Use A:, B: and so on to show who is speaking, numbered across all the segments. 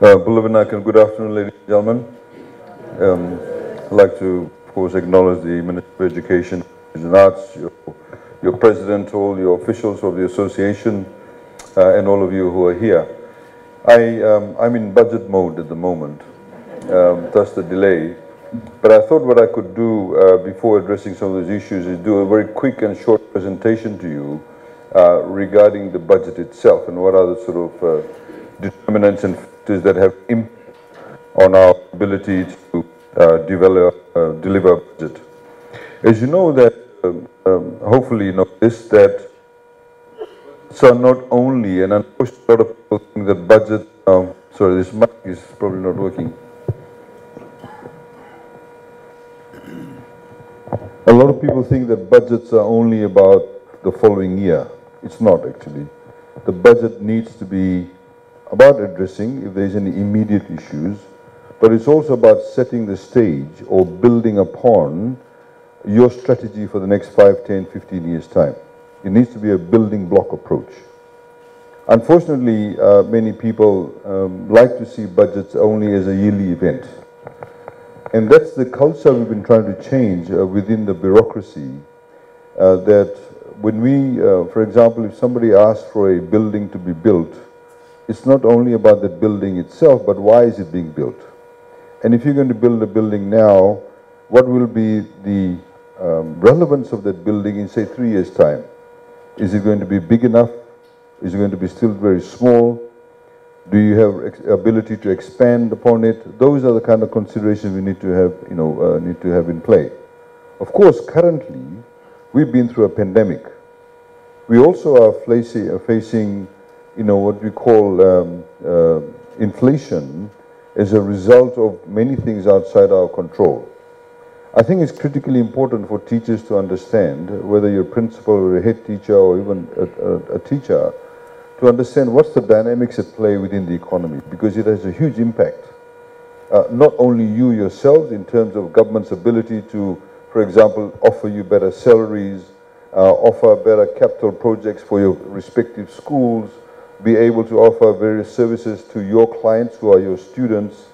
A: Uh, Bulavanaka, good afternoon, ladies and gentlemen. Um, I'd like to, of course, acknowledge the Minister of Education and Arts, your, your president, all your officials of the association, uh, and all of you who are here. I, um, I'm in budget mode at the moment, um, thus the delay. But I thought what I could do uh, before addressing some of those issues is do a very quick and short presentation to you uh, regarding the budget itself and what are the sort of uh, determinants and that have impact on our ability to uh, develop, uh, deliver budget. As you know that, um, um, hopefully you know this, that so not only, and unfortunately a lot of people think that budget, um, sorry this mic is probably not working. A lot of people think that budgets are only about the following year. It's not actually. The budget needs to be about addressing if there's any immediate issues, but it's also about setting the stage or building upon your strategy for the next 5, 10, 15 years' time. It needs to be a building block approach. Unfortunately, uh, many people um, like to see budgets only as a yearly event. And that's the culture we've been trying to change uh, within the bureaucracy, uh, that when we, uh, for example, if somebody asks for a building to be built, it's not only about the building itself, but why is it being built? And if you're going to build a building now, what will be the um, relevance of that building in, say, three years' time? Is it going to be big enough? Is it going to be still very small? Do you have ability to expand upon it? Those are the kind of considerations we need to have, you know, uh, need to have in play. Of course, currently, we've been through a pandemic. We also are facing you know, what we call um, uh, inflation as a result of many things outside our control. I think it's critically important for teachers to understand, whether you're a principal or a head teacher or even a, a, a teacher, to understand what's the dynamics at play within the economy, because it has a huge impact. Uh, not only you yourselves in terms of government's ability to, for example, offer you better salaries, uh, offer better capital projects for your respective schools, be able to offer various services to your clients who are your students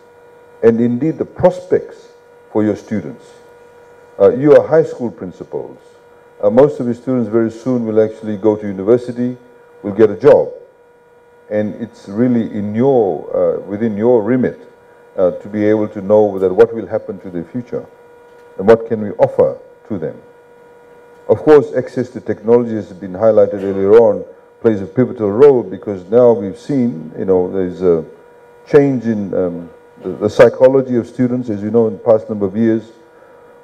A: and indeed the prospects for your students. Uh, you are high school principals. Uh, most of your students very soon will actually go to university, will get a job. And it's really in your, uh, within your remit uh, to be able to know that what will happen to their future and what can we offer to them. Of course, access to technology has been highlighted earlier on plays a pivotal role because now we've seen, you know, there's a change in um, the, the, psychology of students, as you know, in the past number of years.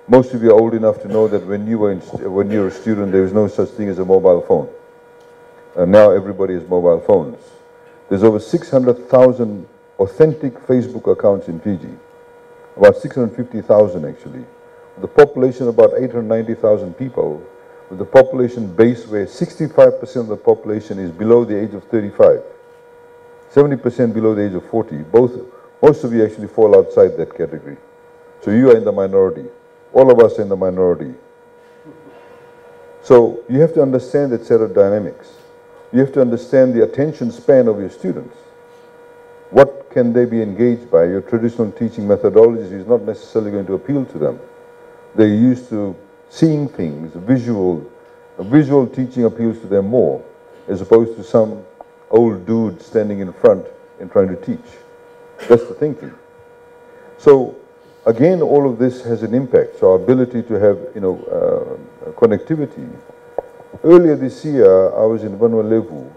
A: Most of you are old enough to know that when you were in, when you were a student, there was no such thing as a mobile phone. And now everybody has mobile phones. There's over 600,000 authentic Facebook accounts in Fiji. About 650,000 actually. The population about 890,000 people with a population base where 65% of the population is below the age of 35, 70% below the age of 40. Both, most of you actually fall outside that category. So you are in the minority. All of us are in the minority. So you have to understand that set of dynamics. You have to understand the attention span of your students. What can they be engaged by? Your traditional teaching methodologies is not necessarily going to appeal to them. They're used to seeing things, visual, visual teaching appeals to them more, as opposed to some old dude standing in front and trying to teach. That's the thinking. So again, all of this has an impact. So our ability to have, you know, uh, connectivity. Earlier this year, I was in Vanua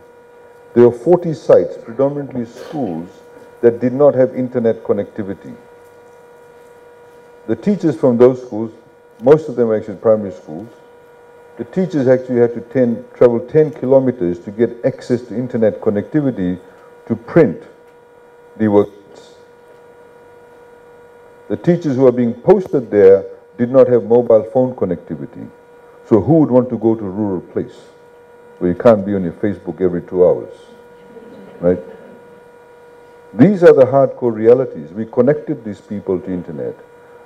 A: There were 40 sites, predominantly schools, that did not have internet connectivity. The teachers from those schools most of them are actually primary schools. The teachers actually had to ten, travel 10 kilometers to get access to internet connectivity to print the works. The teachers who are being posted there did not have mobile phone connectivity. So who would want to go to a rural place where you can't be on your Facebook every two hours, right? These are the hardcore realities. We connected these people to internet.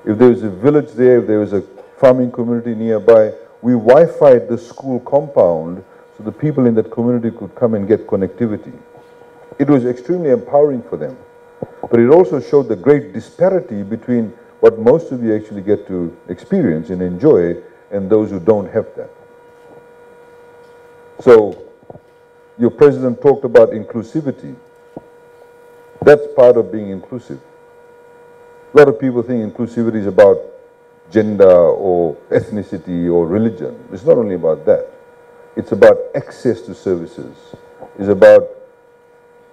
A: If there was a village there, if there was a farming community nearby, we Wi-Fi'd the school compound so the people in that community could come and get connectivity. It was extremely empowering for them. But it also showed the great disparity between what most of you actually get to experience and enjoy and those who don't have that. So, your president talked about inclusivity. That's part of being inclusive. A lot of people think inclusivity is about gender or ethnicity or religion. It's not only about that. It's about access to services. It's about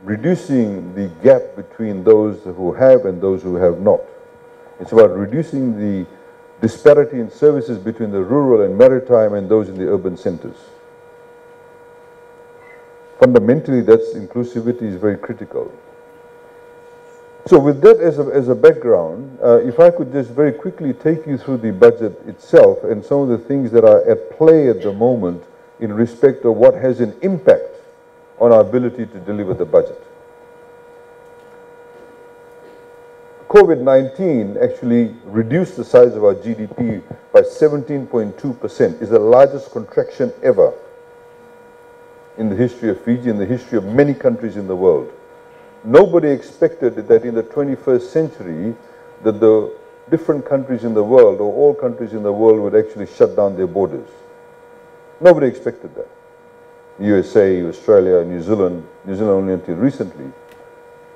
A: reducing the gap between those who have and those who have not. It's about reducing the disparity in services between the rural and maritime and those in the urban centers. Fundamentally, that's inclusivity is very critical. So with that as a, as a background, uh, if I could just very quickly take you through the budget itself and some of the things that are at play at the moment in respect of what has an impact on our ability to deliver the budget. COVID-19 actually reduced the size of our GDP by 17.2%, is the largest contraction ever in the history of Fiji, in the history of many countries in the world. Nobody expected that in the 21st century that the different countries in the world or all countries in the world would actually shut down their borders. Nobody expected that. USA, Australia, New Zealand, New Zealand only until recently,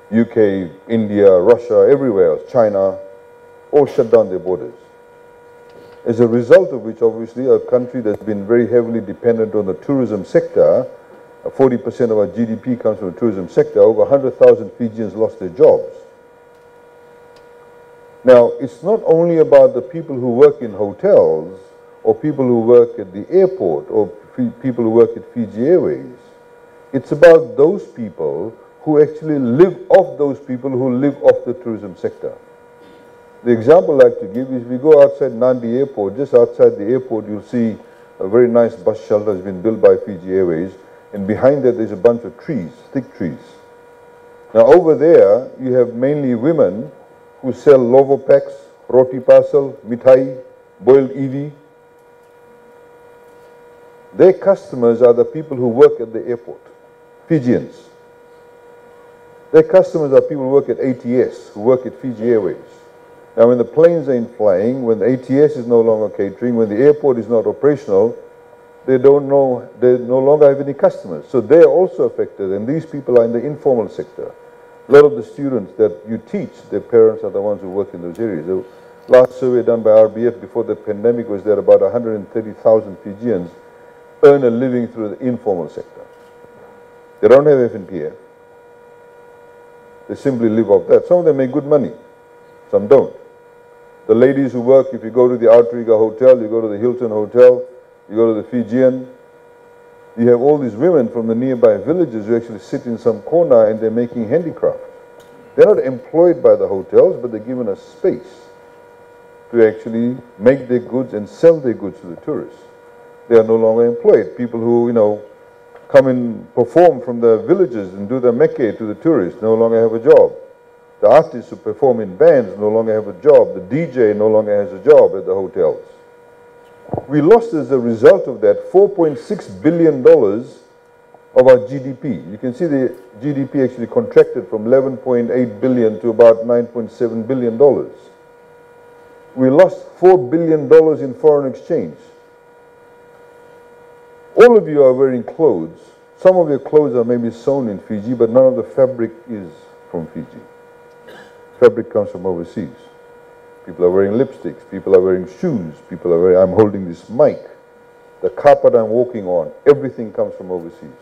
A: UK, India, Russia, everywhere else, China, all shut down their borders. As a result of which, obviously, a country that's been very heavily dependent on the tourism sector, 40% of our GDP comes from the tourism sector, over 100,000 Fijians lost their jobs. Now, it's not only about the people who work in hotels or people who work at the airport or people who work at Fiji Airways. It's about those people who actually live off those people who live off the tourism sector. The example I like to give is we go outside Nadi Airport, just outside the airport you'll see a very nice bus shelter has been built by Fiji Airways and behind that there's a bunch of trees, thick trees. Now over there you have mainly women who sell lovo packs, roti parcel, mitai, boiled evi, their customers are the people who work at the airport, Fijians. Their customers are people who work at ATS, who work at Fiji Airways. Now, when the planes ain't flying, when the ATS is no longer catering, when the airport is not operational, they don't know, they no longer have any customers. So they're also affected, and these people are in the informal sector. A lot of the students that you teach, their parents are the ones who work in those areas. The last survey done by RBF before the pandemic was that about 130,000 Fijians earn a living through the informal sector. They don't have FNPF. They simply live off that. Some of them make good money, some don't. The ladies who work, if you go to the Outrigger Hotel, you go to the Hilton Hotel, you go to the Fijian, you have all these women from the nearby villages who actually sit in some corner and they're making handicraft. They're not employed by the hotels, but they're given a space to actually make their goods and sell their goods to the tourists they are no longer employed. People who, you know, come and perform from the villages and do the meke to the tourists no longer have a job. The artists who perform in bands no longer have a job. The DJ no longer has a job at the hotels. We lost as a result of that $4.6 billion of our GDP. You can see the GDP actually contracted from 11.8 billion to about 9.7 billion dollars. We lost $4 billion in foreign exchange. All of you are wearing clothes. Some of your clothes are maybe sewn in Fiji, but none of the fabric is from Fiji. Fabric comes from overseas. People are wearing lipsticks. People are wearing shoes. People are wearing, I'm holding this mic. The carpet I'm walking on, everything comes from overseas.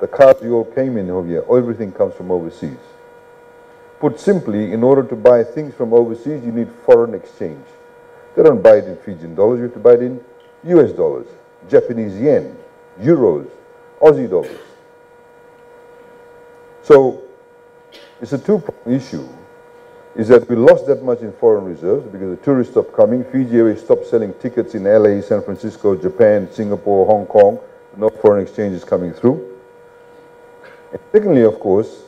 A: The cars you all came in here, everything comes from overseas. Put simply, in order to buy things from overseas, you need foreign exchange. They don't buy it in Fijian dollars, you have to buy it in US dollars. Japanese yen, euros, Aussie dollars. So it's a two issue. Is that we lost that much in foreign reserves because the tourists stopped coming. Fiji Airways stopped selling tickets in LA, San Francisco, Japan, Singapore, Hong Kong. No foreign exchange is coming through. And secondly, of course,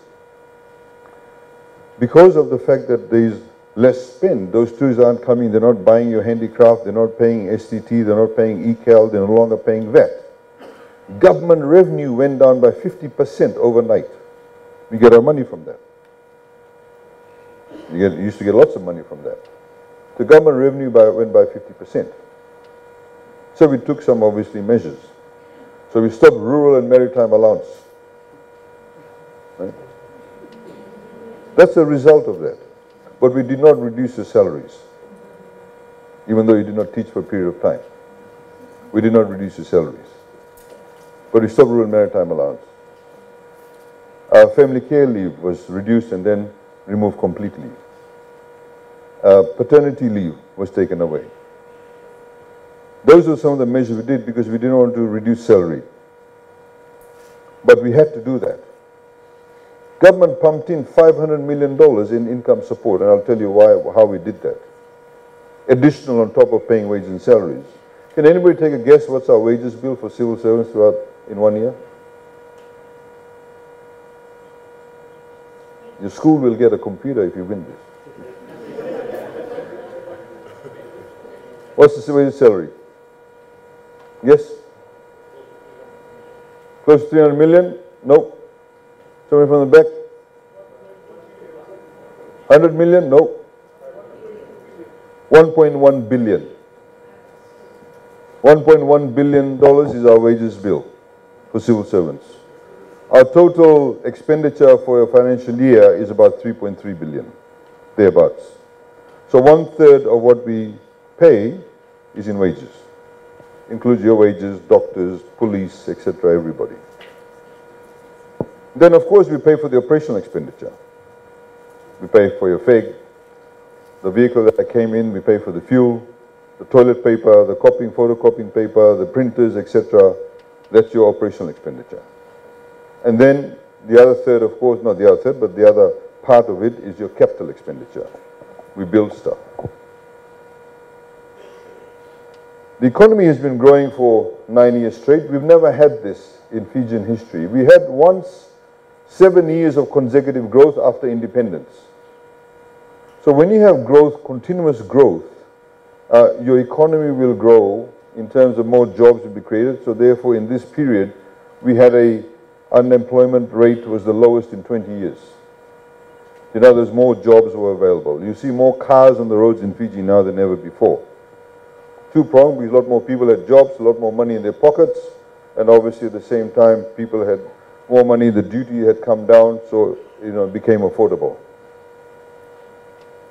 A: because of the fact that there is less spend. Those tourists aren't coming, they're not buying your handicraft, they're not paying STT, they're not paying ECAL, they're no longer paying VAT. Government revenue went down by 50% overnight. We get our money from that. You, get, you used to get lots of money from that. The government revenue by, went by 50%. So we took some obviously measures. So we stopped rural and maritime allowance. Right? That's the result of that. But we did not reduce the salaries, even though you did not teach for a period of time. We did not reduce the salaries. But we stopped rural and maritime allowance. Our family care leave was reduced and then removed completely. Uh, paternity leave was taken away. Those were some of the measures we did because we didn't want to reduce salary. But we had to do that. Government pumped in $500 million in income support, and I'll tell you why, how we did that. Additional on top of paying wages and salaries. Can anybody take a guess what's our wages bill for civil servants throughout in one year? Your school will get a computer if you win this. What's the civil salary? Yes? Close to 300 million? Nope. Somebody from the back? 100 million? Nope. 1.1 billion. 1.1 billion dollars is our wages bill for civil servants. Our total expenditure for a financial year is about 3.3 billion, thereabouts. So one third of what we pay is in wages. Includes your wages, doctors, police, etc., everybody. Then of course we pay for the operational expenditure. We pay for your FEG, the vehicle that came in, we pay for the fuel, the toilet paper, the copying, photocopying paper, the printers, etc. That's your operational expenditure. And then the other third, of course, not the other third, but the other part of it is your capital expenditure. We build stuff. The economy has been growing for nine years straight. We've never had this in Fijian history. We had once seven years of consecutive growth after independence. So when you have growth, continuous growth, uh, your economy will grow in terms of more jobs will be created. So therefore, in this period, we had a unemployment rate was the lowest in 20 years. You know, there's more jobs were available. You see more cars on the roads in Fiji now than ever before. Two pronged, because a lot more people had jobs, a lot more money in their pockets, and obviously at the same time, people had more money, the duty had come down, so, you know, it became affordable.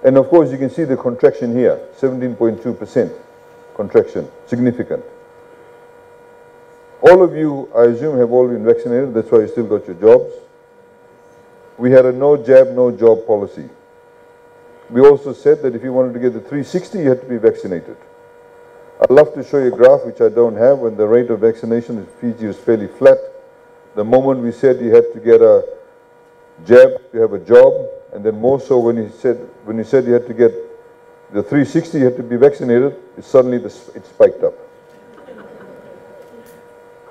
A: And of course, you can see the contraction here, 17.2% contraction, significant. All of you, I assume, have all been vaccinated. That's why you still got your jobs. We had a no jab, no job policy. We also said that if you wanted to get the 360, you had to be vaccinated. I'd love to show you a graph, which I don't have, when the rate of vaccination in Fiji was fairly flat. The moment we said you had to get a jab to have a job, and then more so when you said when you said you had to get the 360, you had to be vaccinated, it suddenly the, it spiked up.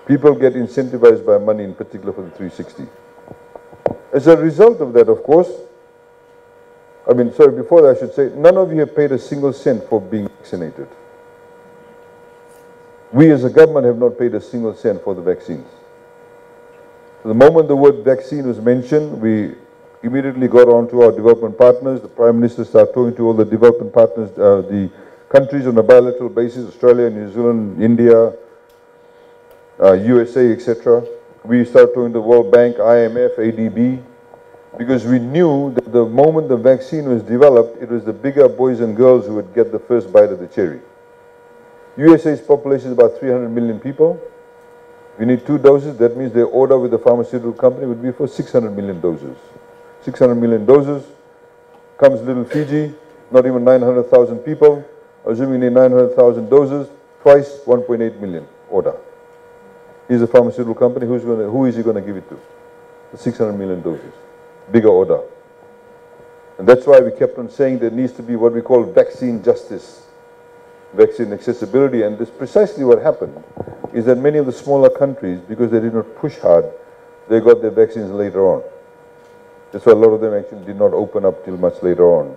A: People get incentivized by money, in particular for the 360. As a result of that, of course, I mean, sorry, before that I should say, none of you have paid a single cent for being vaccinated. We as a government have not paid a single cent for the vaccines. The moment the word vaccine was mentioned, we immediately got on to our development partners. The Prime Minister started talking to all the development partners, uh, the countries on a bilateral basis, Australia, New Zealand, India, Uh, USA, etc. We started to the World Bank, IMF, ADB, because we knew that the moment the vaccine was developed, it was the bigger boys and girls who would get the first bite of the cherry. USA's population is about 300 million people. We need two doses. That means their order with the pharmaceutical company would be for 600 million doses. 600 million doses comes little Fiji, not even 900,000 people. Assuming they need 900,000 doses, twice 1.8 million order. He's a pharmaceutical company. Who's gonna, who is he going to give it to? 600 million doses. Bigger order. And that's why we kept on saying there needs to be what we call vaccine justice, vaccine accessibility. And this precisely what happened is that many of the smaller countries, because they did not push hard, they got their vaccines later on. That's why a lot of them actually did not open up till much later on.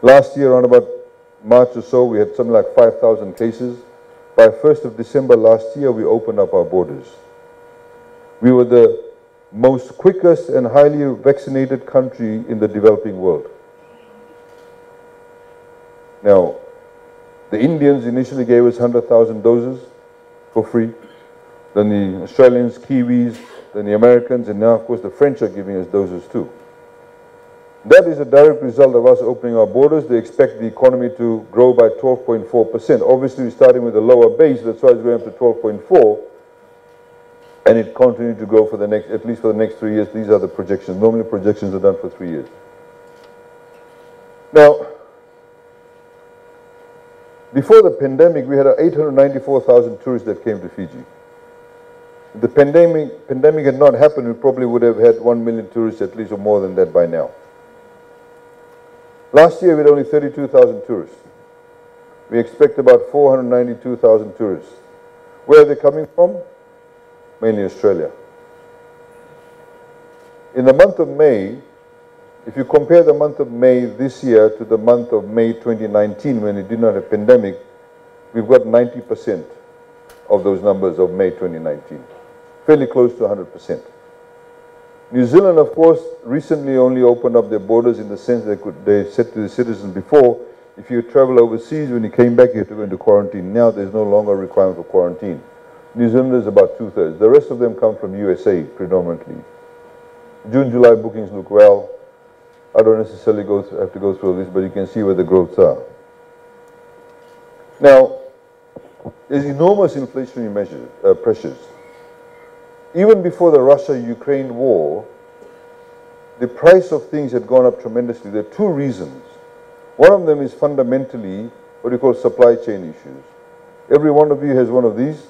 A: Last year, around about March or so, we had something like 5,000 cases. By 1st of December last year, we opened up our borders. We were the most quickest and highly vaccinated country in the developing world. Now, the Indians initially gave us 100,000 doses for free. Then the Australians, Kiwis, then the Americans, and now, of course, the French are giving us doses too. That is a direct result of us opening our borders. They expect the economy to grow by 12.4%. Obviously, we're starting with a lower base, that's why it's going up to 12.4 and it continued to grow for the next, at least for the next three years. These are the projections. Normally projections are done for three years. Now, before the pandemic, we had 894,000 tourists that came to Fiji. If the pandemic, pandemic had not happened, we probably would have had 1 million tourists at least or more than that by now. Last year we had only 32,000 tourists. We expect about 492,000 tourists. Where are they coming from? Mainly Australia. In the month of May, if you compare the month of May this year to the month of May 2019 when we did not have a pandemic, we've got 90% of those numbers of May 2019. Fairly close to 100%. New Zealand, of course, recently only opened up their borders in the sense they could, they said to the citizens before, if you travel overseas, when you came back, you had to go into quarantine. Now there's no longer a requirement for quarantine. New Zealand is about two-thirds. The rest of them come from USA predominantly. June, July bookings look well. I don't necessarily go through, have to go through all this, but you can see where the growths are. Now, there's enormous inflationary measures, uh, pressures even before the Russia-Ukraine war, the price of things had gone up tremendously. There are two reasons. One of them is fundamentally what we call supply chain issues. Every one of you has one of these.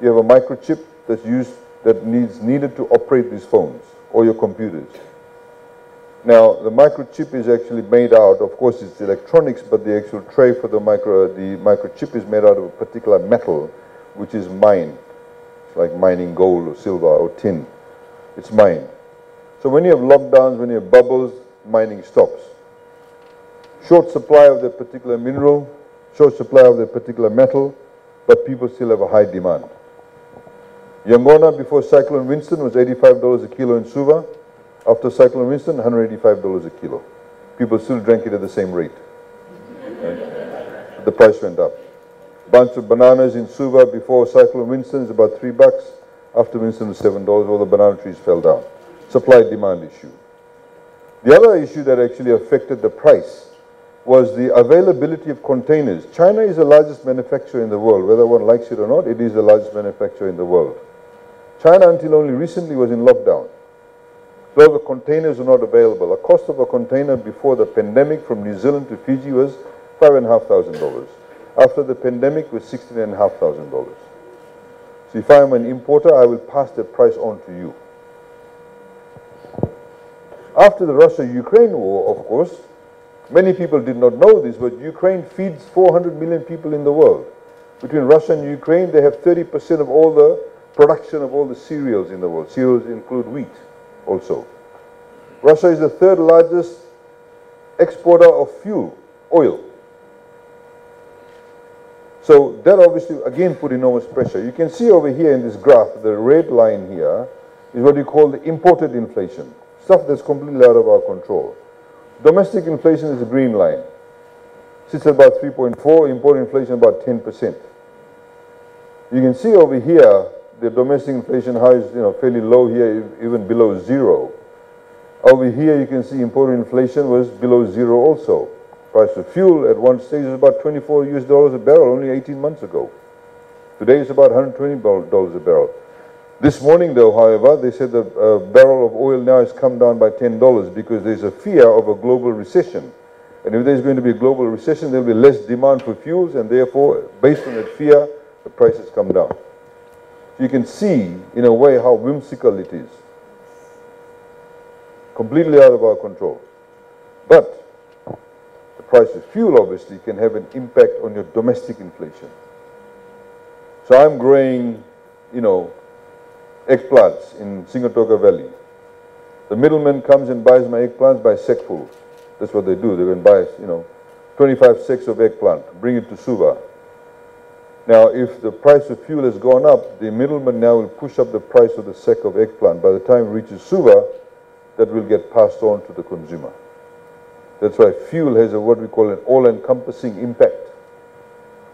A: You have a microchip that's used that needs needed to operate these phones or your computers. Now, the microchip is actually made out, of course, it's electronics, but the actual tray for the micro, the microchip is made out of a particular metal, which is mined like mining gold or silver or tin. It's mined. So when you have lockdowns, when you have bubbles, mining stops. Short supply of that particular mineral, short supply of that particular metal, but people still have a high demand. Yangona before Cyclone Winston was $85 a kilo in Suva. After Cyclone Winston, $185 a kilo. People still drank it at the same rate. The price went up bunch of bananas in Suva before Cyclone Winston is about three bucks. After Winston was seven dollars, all the banana trees fell down. Supply demand issue. The other issue that actually affected the price was the availability of containers. China is the largest manufacturer in the world. Whether one likes it or not, it is the largest manufacturer in the world. China, until only recently, was in lockdown. So the containers were not available. The cost of a container before the pandemic from New Zealand to Fiji was $5,500 after the pandemic was $16,500. So if I'm an importer, I will pass the price on to you. After the Russia-Ukraine war, of course, many people did not know this, but Ukraine feeds 400 million people in the world. Between Russia and Ukraine, they have 30% of all the production of all the cereals in the world. Cereals include wheat also. Russia is the third largest exporter of fuel, oil. So that obviously again put enormous pressure. You can see over here in this graph, the red line here is what you call the imported inflation, stuff that's completely out of our control. Domestic inflation is the green line. Sits at about 3.4, import inflation about 10%. You can see over here the domestic inflation high is you know fairly low here, even below zero. Over here you can see imported inflation was below zero also price of fuel at one stage was about 24 US dollars a barrel only 18 months ago. Today it's about 120 dollars a barrel. This morning though, however, they said the uh, barrel of oil now has come down by $10 because there's a fear of a global recession. And if there's going to be a global recession, there'll be less demand for fuels and therefore, based on that fear, the prices come down. You can see, in a way, how whimsical it is. Completely out of our control. But price of fuel obviously can have an impact on your domestic inflation. So I'm growing, you know, eggplants in Sigatoka Valley. The middleman comes and buys my eggplants by sackful. That's what they do. They and buy, you know, 25 sacks of eggplant, bring it to Suva. Now, if the price of fuel has gone up, the middleman now will push up the price of the sack of eggplant. By the time it reaches Suva, that will get passed on to the consumer. That's why fuel has a, what we call an all-encompassing impact.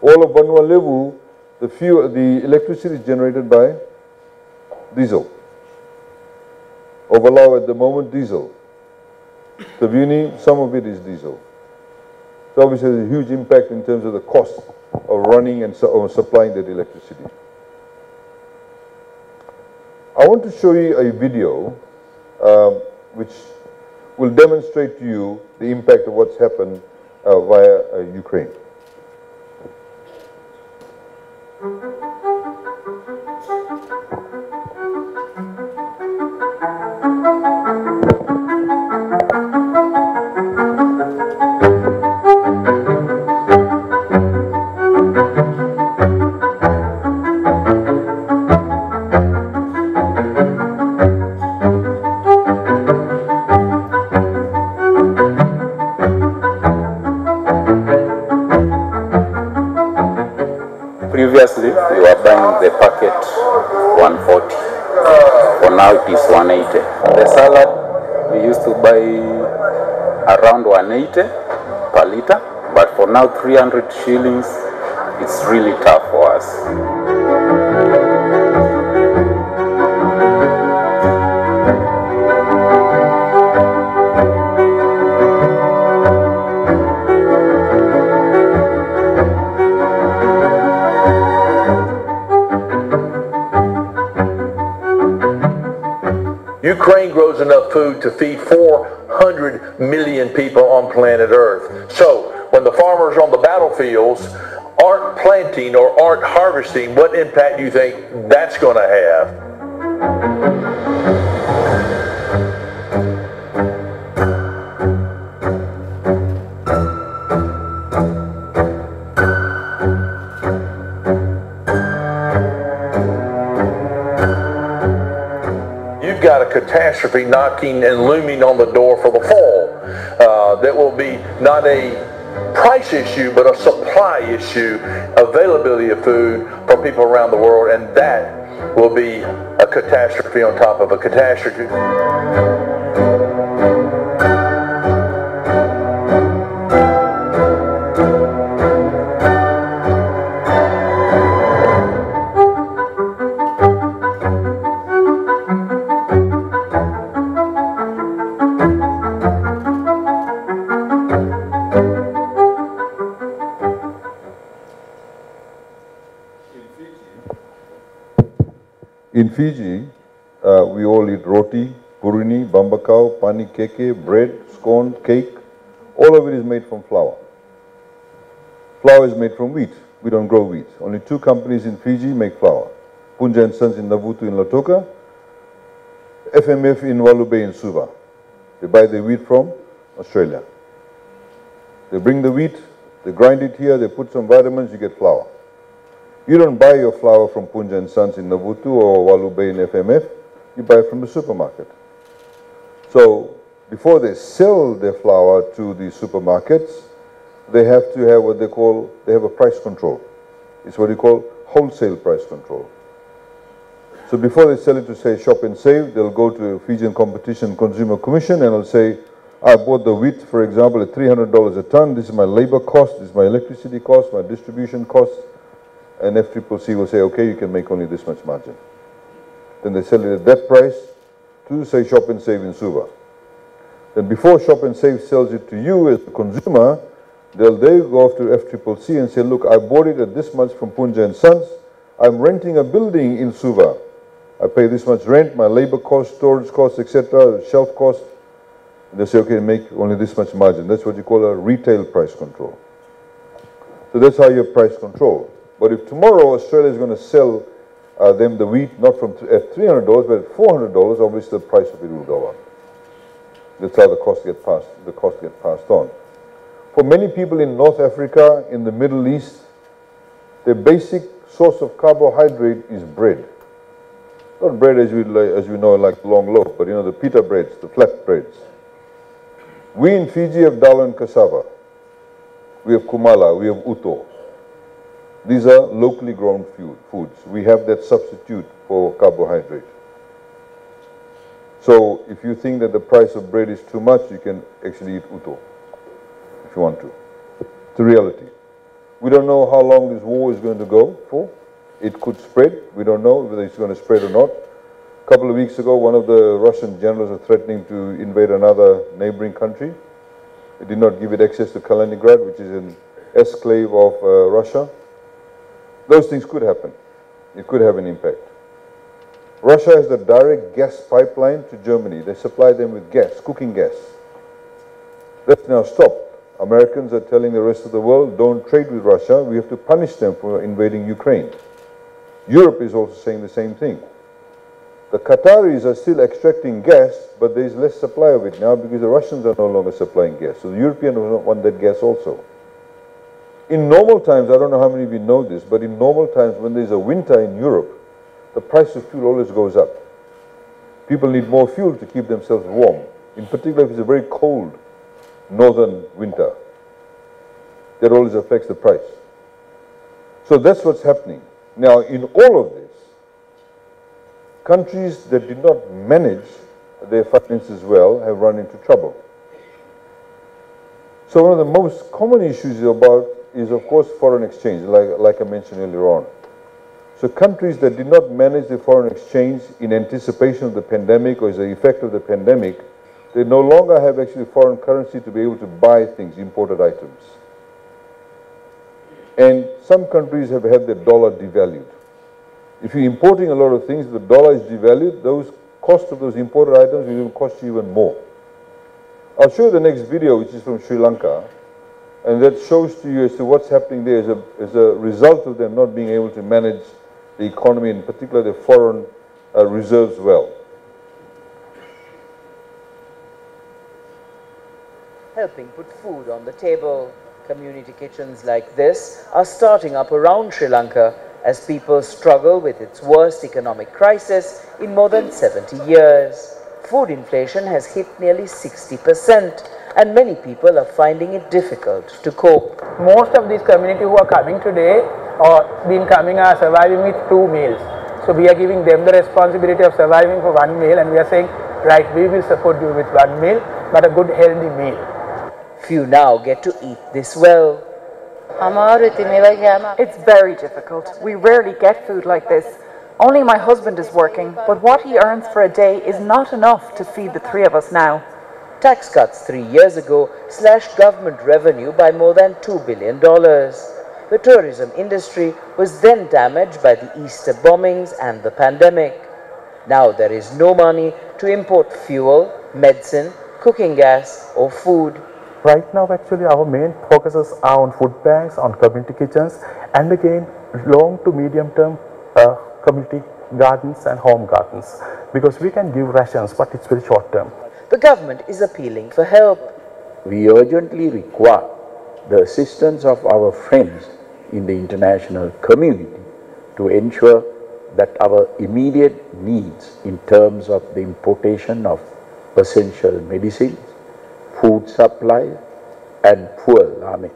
A: All of Banua the fuel, the electricity is generated by diesel. Ovalau at the moment, diesel. Taveuni, some of it is diesel. So obviously there's a huge impact in terms of the cost of running and su supplying that electricity. I want to show you a video um, which will demonstrate to you the impact of what's happened uh, via uh, Ukraine.
B: 180 per liter, but for now, 300 shillings, it's really tough for us.
C: Ukraine grows enough food to feed 400 million people on planet Earth. So when the farmers on the battlefields aren't planting or aren't harvesting, what impact do you think that's going to have? Catastrophe knocking and looming on the door for the fall. Uh, that will be not a price issue, but a supply issue, availability of food for people around the world, and that will be a catastrophe on top of a catastrophe.
A: Fiji, uh, we all eat roti, purini, bambakau, pani keke, bread, scone, cake. All of it is made from flour. Flour is made from wheat. We don't grow wheat. Only two companies in Fiji make flour. Punja and Sons in Navutu in Lautoka, FMF in Walu Bay in Suva. They buy the wheat from Australia. They bring the wheat, they grind it here, they put some vitamins, you get flour. You don't buy your flour from Punja and Sons in Navutu or Walu Bay in FMF, you buy it from the supermarket. So before they sell their flour to the supermarkets, they have to have what they call, they have a price control. It's what you call wholesale price control. So before they sell it to say shop and save, they'll go to Fijian Competition Consumer Commission and they'll say, I bought the wheat, for example, at $300 a ton. This is my labor cost, this is my electricity cost, my distribution cost. And FCCC will say, okay, you can make only this much margin. Then they sell it at that price to say shop and save in Suva. Then before shop and save sells it to you as a consumer, they'll they go off to FCCC and say, look, I bought it at this much from Punja and Sons. I'm renting a building in Suva. I pay this much rent, my labor cost, storage cost, etc., shelf cost. And they say, okay, make only this much margin. That's what you call a retail price control. So that's how you price control. But if tomorrow Australia is going to sell uh, them the wheat not from at hundred dollars but at four hundred dollars, obviously the price of it will go up. That's how the cost get passed. The cost get passed on. For many people in North Africa, in the Middle East, their basic source of carbohydrate is bread. Not bread as we as we know, like long loaf, but you know the pita breads, the flat breads. We in Fiji have dal and cassava. We have kumala. We have uto. These are locally grown food, foods. We have that substitute for carbohydrate. So if you think that the price of bread is too much, you can actually eat uto. if you want to. It's a reality. We don't know how long this war is going to go for. It could spread. We don't know whether it's going to spread or not. A couple of weeks ago, one of the Russian generals was threatening to invade another neighboring country. It did not give it access to Kaliningrad, which is an exclave of uh, Russia. Those things could happen. It could have an impact. Russia has the direct gas pipeline to Germany. They supply them with gas, cooking gas. That's now stopped. Americans are telling the rest of the world, don't trade with Russia. We have to punish them for invading Ukraine. Europe is also saying the same thing. The Qataris are still extracting gas, but there is less supply of it now because the Russians are no longer supplying gas. So the Europeans want that gas also. In normal times, I don't know how many of you know this, but in normal times when there's a winter in Europe, the price of fuel always goes up. People need more fuel to keep themselves warm, in particular if it's a very cold northern winter. That always affects the price. So that's what's happening. Now, in all of this, countries that did not manage their finances well have run into trouble. So one of the most common issues is about is of course foreign exchange, like, like I mentioned earlier on. So countries that did not manage the foreign exchange in anticipation of the pandemic or as an effect of the pandemic, they no longer have actually foreign currency to be able to buy things, imported items. And some countries have had their dollar devalued. If you're importing a lot of things, the dollar is devalued, those cost of those imported items will cost you even more. I'll show you the next video, which is from Sri Lanka, and that shows to you as to what's happening there as a, as a result of them not being able to manage the economy, in particular the foreign uh, reserves well.
D: Helping put food on the table. Community kitchens like this are starting up around Sri Lanka as people struggle with its worst economic crisis in more than 70 years. Food inflation has hit nearly 60% and many people are finding it difficult to cope.
E: Most of these community who are coming today or been coming are surviving with two meals. So we are giving them the responsibility of surviving for one meal and we are saying, right, we will support you with one meal, but a good healthy meal.
D: Few now get to eat this well.
F: It's very difficult. We rarely get food like this. Only my husband is working, but what he earns for a day is not enough to feed the three of us now.
D: Tax cuts three years ago slashed government revenue by more than $2 billion. The tourism industry was then damaged by the Easter bombings and the pandemic. Now there is no money to import fuel, medicine, cooking gas or food.
G: Right now actually our main focuses are on food banks, on community kitchens and again long to medium term uh, community gardens and home gardens because we can give rations but it's very short term.
D: The government is appealing for help.
H: We urgently require the assistance of our friends in the international community to ensure that our immediate needs in terms of the importation of essential medicines, food supply and fuel are met.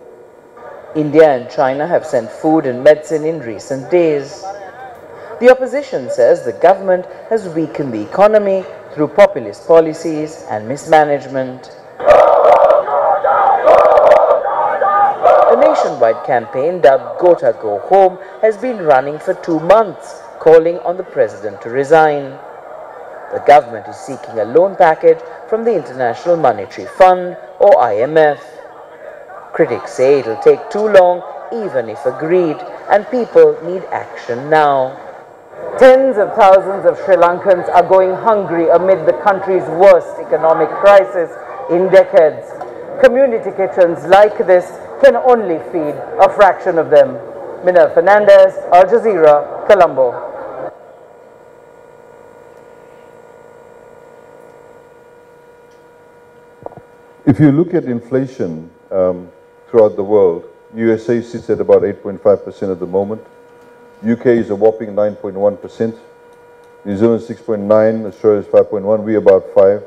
D: India and China have sent food and medicine in recent days. The opposition says the government has weakened the economy through populist policies and mismanagement. A nationwide campaign dubbed Gota Go Home has been running for two months, calling on the president to resign. The government is seeking a loan package from the International Monetary Fund or IMF. Critics say it'll take too long even if agreed and people need action now.
F: Tens of thousands of Sri Lankans are going hungry amid the country's worst economic crisis in decades. Community kitchens like this can only feed a fraction of them. Minelle Fernandez, Al Jazeera, Colombo.
A: If you look at inflation um, throughout the world, USA sits at about 8.5% at the moment. UK is a whopping 9.1%. New Zealand 6.9, Australia is 5.1, we about 5.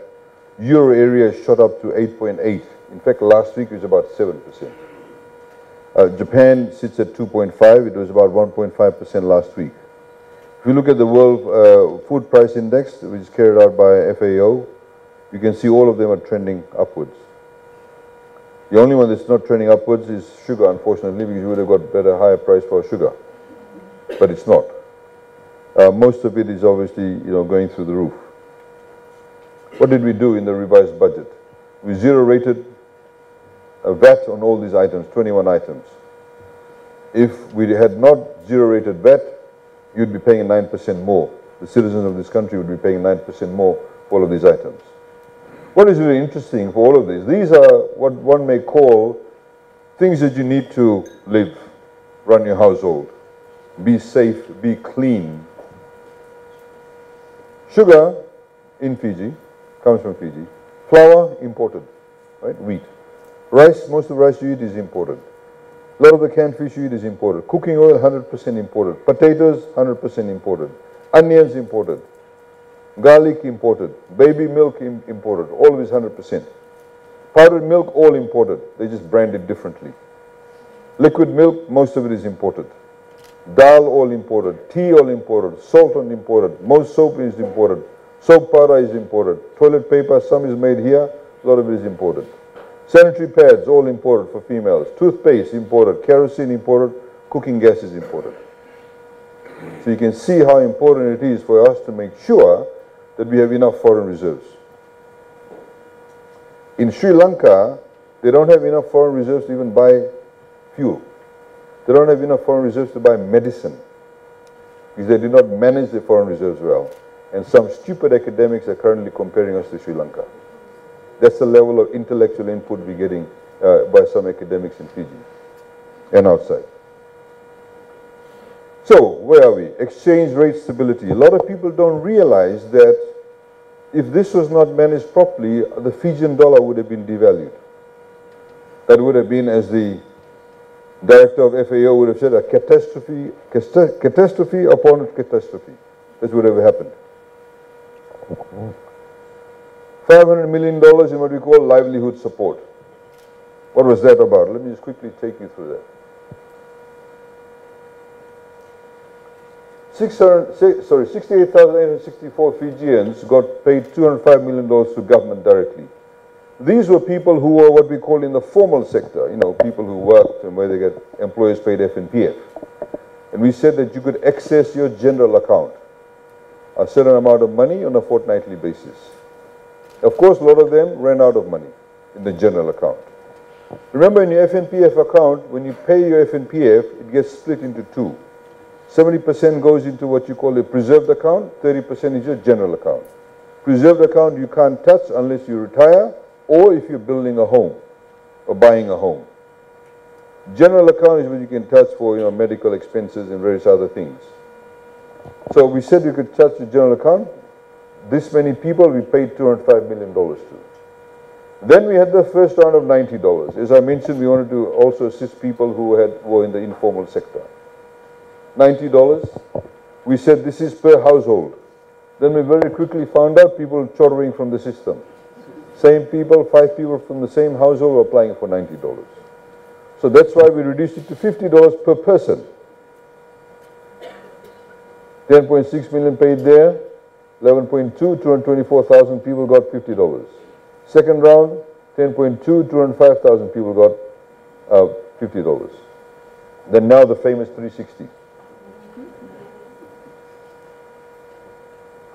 A: Euro area shot up to 8.8. In fact, last week it was about 7%. Uh, Japan sits at 2.5, it was about 1.5% last week. If you look at the World uh, Food Price Index, which is carried out by FAO, you can see all of them are trending upwards. The only one that's not trending upwards is sugar, unfortunately, because you would have got better, higher price for sugar. But it's not. Uh, most of it is obviously, you know, going through the roof. What did we do in the revised budget? We zero rated a VAT on all these items, 21 items. If we had not zero rated VAT, you'd be paying 9% more. The citizens of this country would be paying 9% more for all of these items. What is really interesting for all of these, these are what one may call things that you need to live, run your household, be safe, be clean. Sugar in Fiji comes from Fiji. Flour imported, right? Wheat. Rice, most of the rice you eat is imported. A lot of the canned fish you eat is imported. Cooking oil, 100% imported. Potatoes, 100% imported. Onions imported. Garlic imported. Baby milk Im imported. All of it is 100%. Powdered milk, all imported. They just brand it differently. Liquid milk, most of it is imported. Dal, all imported. Tea, all imported. Salt, all imported. Most soap is imported. Soap powder is imported. Toilet paper, some is made here. A lot of it is imported. Sanitary pads, all imported for females. Toothpaste, imported. Kerosene, imported. Cooking gas is imported. So you can see how important it is for us to make sure that we have enough foreign reserves. In Sri Lanka, they don't have enough foreign reserves to even buy fuel. They don't have enough foreign reserves to buy medicine because they did not manage the foreign reserves well. And some stupid academics are currently comparing us to Sri Lanka. That's the level of intellectual input we're getting uh, by some academics in Fiji and outside. So, where are we? Exchange rate stability. A lot of people don't realize that if this was not managed properly, the Fijian dollar would have been devalued. That would have been, as the director of FAO would have said, a catastrophe, catastrophe upon catastrophe. This would have happened. $500 million in what we call livelihood support. What was that about? Let me just quickly take you through that. 600, sorry, 68,864 Fijians got paid $205 million to government directly. These were people who were what we call in the formal sector, you know, people who worked and where they get employers paid FNPF. And we said that you could access your general account, a certain amount of money on a fortnightly basis. Of course, a lot of them ran out of money in the general account. Remember in your FNPF account, when you pay your FNPF, it gets split into two. 70% goes into what you call a preserved account, 30% is your general account. Preserved account you can't touch unless you retire or if you're building a home or buying a home. General account is what you can touch for you know, medical expenses and various other things. So we said you could touch the general account, this many people we paid $205 million to. Then we had the first round of $90. As I mentioned, we wanted to also assist people who had, were in the informal sector. $90. We said this is per household. Then we very quickly found out people chortering from the system. Same people, five people from the same household were applying for $90. So that's why we reduced it to $50 per person. 10.6 million paid there, 11.2, 224,000 people got $50. Second round, 10.2, 205,000 people got uh, $50. Then now the famous 360.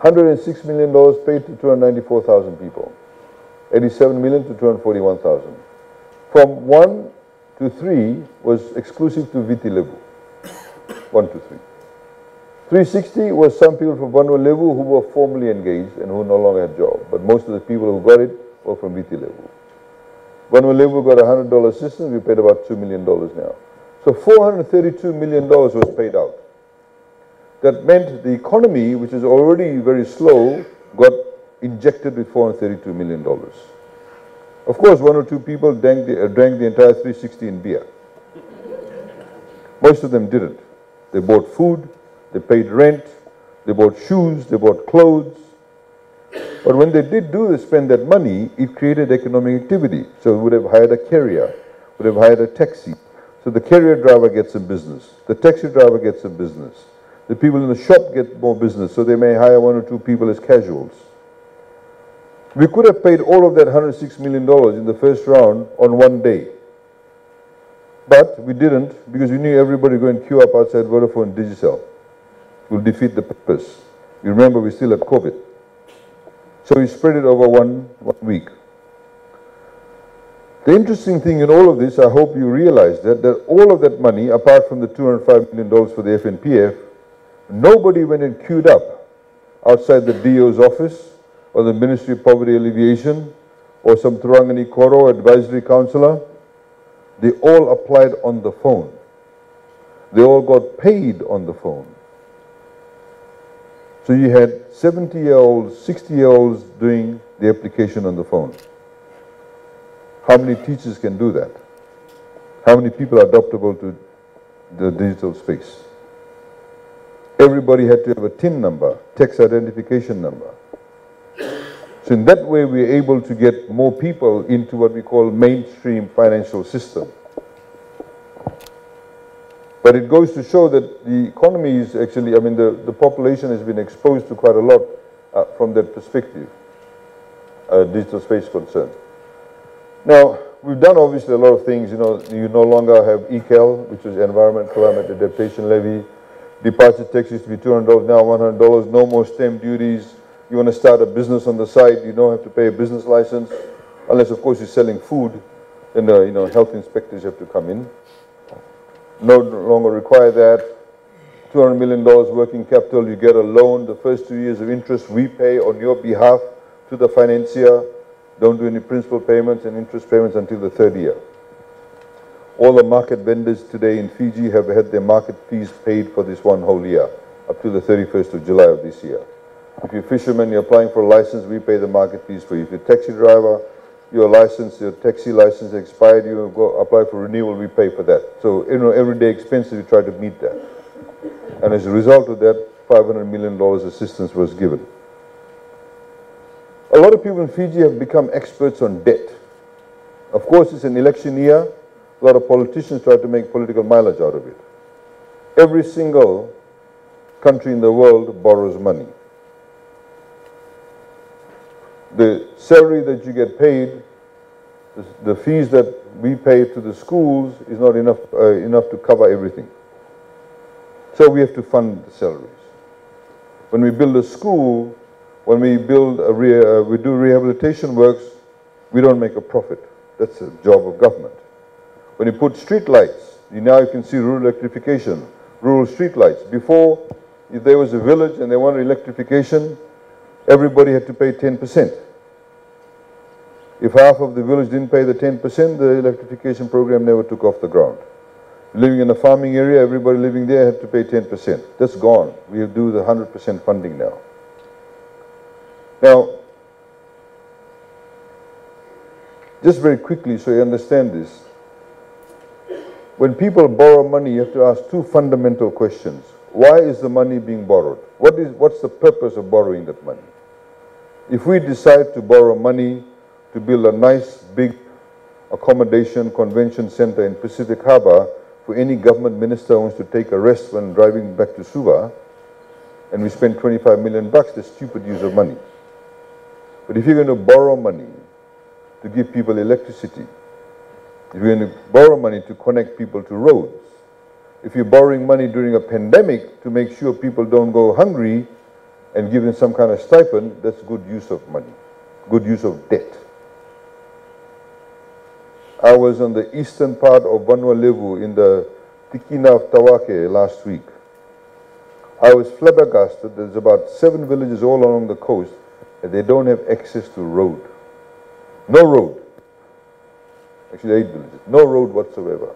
A: 106 million dollars paid to 294,000 people. 87 million to 241,000. From 1 to 3 was exclusive to Viti Levu. 1 to 3. 360 was some people from Vanua Levu who were formally engaged and who no longer had job. But most of the people who got it were from Viti Levu. Vanua Levu got a $100 assistance, we paid about $2 million now. So $432 million was paid out. That meant the economy, which is already very slow, got injected with $432 million. Of course, one or two people drank the, uh, drank the entire 360 in beer. Most of them didn't. They bought food, they paid rent, they bought shoes, they bought clothes. But when they did do spend that money, it created economic activity. So we would have hired a carrier, would have hired a taxi. So the carrier driver gets some business. The taxi driver gets some business. The people in the shop get more business, so they may hire one or two people as casuals. We could have paid all of that $106 million in the first round on one day. But we didn't because we knew everybody going to queue up outside Vodafone Digicel. Will defeat the purpose. You remember we still had COVID. So we spread it over one, one week. The interesting thing in all of this, I hope you realize that, that all of that money, apart from the $205 million for the FNPF, nobody went and queued up outside the DO's office or the Ministry of Poverty Alleviation or some Turaga ni Koro advisory counselor. They all applied on the phone. They all got paid on the phone. So you had 70 year olds, 60 year olds doing the application on the phone. How many teachers can do that? How many people are adaptable to the digital space? Everybody had to have a TIN number, tax identification number. So in that way, we're able to get more people into what we call mainstream financial system. But it goes to show that the economy is actually, I mean, the, the population has been exposed to quite a lot uh, from that perspective, uh, digital space concern. Now, we've done obviously a lot of things, you know, you no longer have ECAL, which is Environment Climate Adaptation Levy. Departure tax used to be $200, now $100, no more stamp duties. You want to start a business on the side, you don't have to pay a business license, unless of course you're selling food, then the, you know, health inspectors have to come in. No longer require that. $200 million working capital, you get a loan, the first two years of interest we pay on your behalf to the financier. Don't do any principal payments and interest payments until the third year. All the market vendors today in Fiji have had their market fees paid for this one whole year, up to the 31st of July of this year. If you're a fisherman, you're applying for a license, we pay the market fees for you. If you're a taxi driver, your license, your taxi license expired, you go apply for renewal, we pay for that. So, you know, everyday expenses, we try to meet that. And as a result of that, $500 million assistance was given. A lot of people in Fiji have become experts on debt. Of course, it's an election year. A lot of politicians try to make political mileage out of it. Every single country in the world borrows money. The salary that you get paid, the fees that we pay to the schools is not enough, uh, enough to cover everything. So we have to fund the salaries. When we build a school, when we build a re, uh, we do rehabilitation works, we don't make a profit. That's the job of government. When you put street lights, you now you can see rural electrification, rural street lights. Before, if there was a village and they wanted electrification, everybody had to pay 10%. If half of the village didn't pay the 10%, the electrification program never took off the ground. Living in a farming area, everybody living there had to pay 10%. That's gone. We'll do the 100% funding now. Now, just very quickly so you understand this, when people borrow money, you have to ask two fundamental questions. Why is the money being borrowed? What is, what's the purpose of borrowing that money? If we decide to borrow money to build a nice big accommodation convention center in Pacific Harbor for any government minister who wants to take a rest when driving back to Suva, and we spend 25 million bucks, that's stupid use of money. But if you're going to borrow money to give people electricity, if you're going to borrow money to connect people to roads, if you're borrowing money during a pandemic to make sure people don't go hungry and give them some kind of stipend, that's good use of money, good use of debt. I was on the eastern part of Vanua Levu in the Tikina of Tawake last week. I was flabbergasted. There's about seven villages all along the coast and they don't have access to road. No road. Actually, eight villages. No road whatsoever.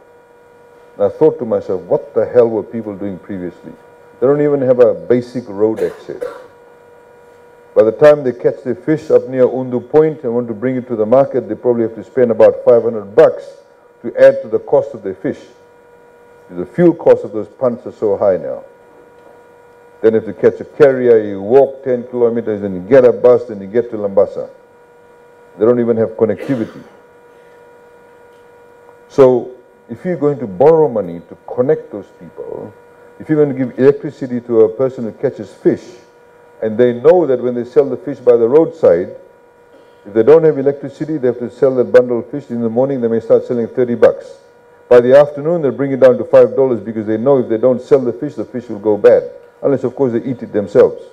A: And I thought to myself, what the hell were people doing previously? They don't even have a basic road access. By the time they catch the fish up near Udu Point and want to bring it to the market, they probably have to spend about 500 bucks to add to the cost of their fish. The fuel cost of those punts are so high now. Then if you catch a carrier, you walk 10 kilometers and you get a bus and you get to Labasa. They don't even have connectivity. So if you're going to borrow money to connect those people, if you're going to give electricity to a person who catches fish, and they know that when they sell the fish by the roadside, If they don't have electricity, they have to sell that bundle of fish. In the morning, they may start selling 30 bucks. By the afternoon, they'll bring it down to $5 because they know if they don't sell the fish, the fish will go bad. Unless, of course, they eat it themselves.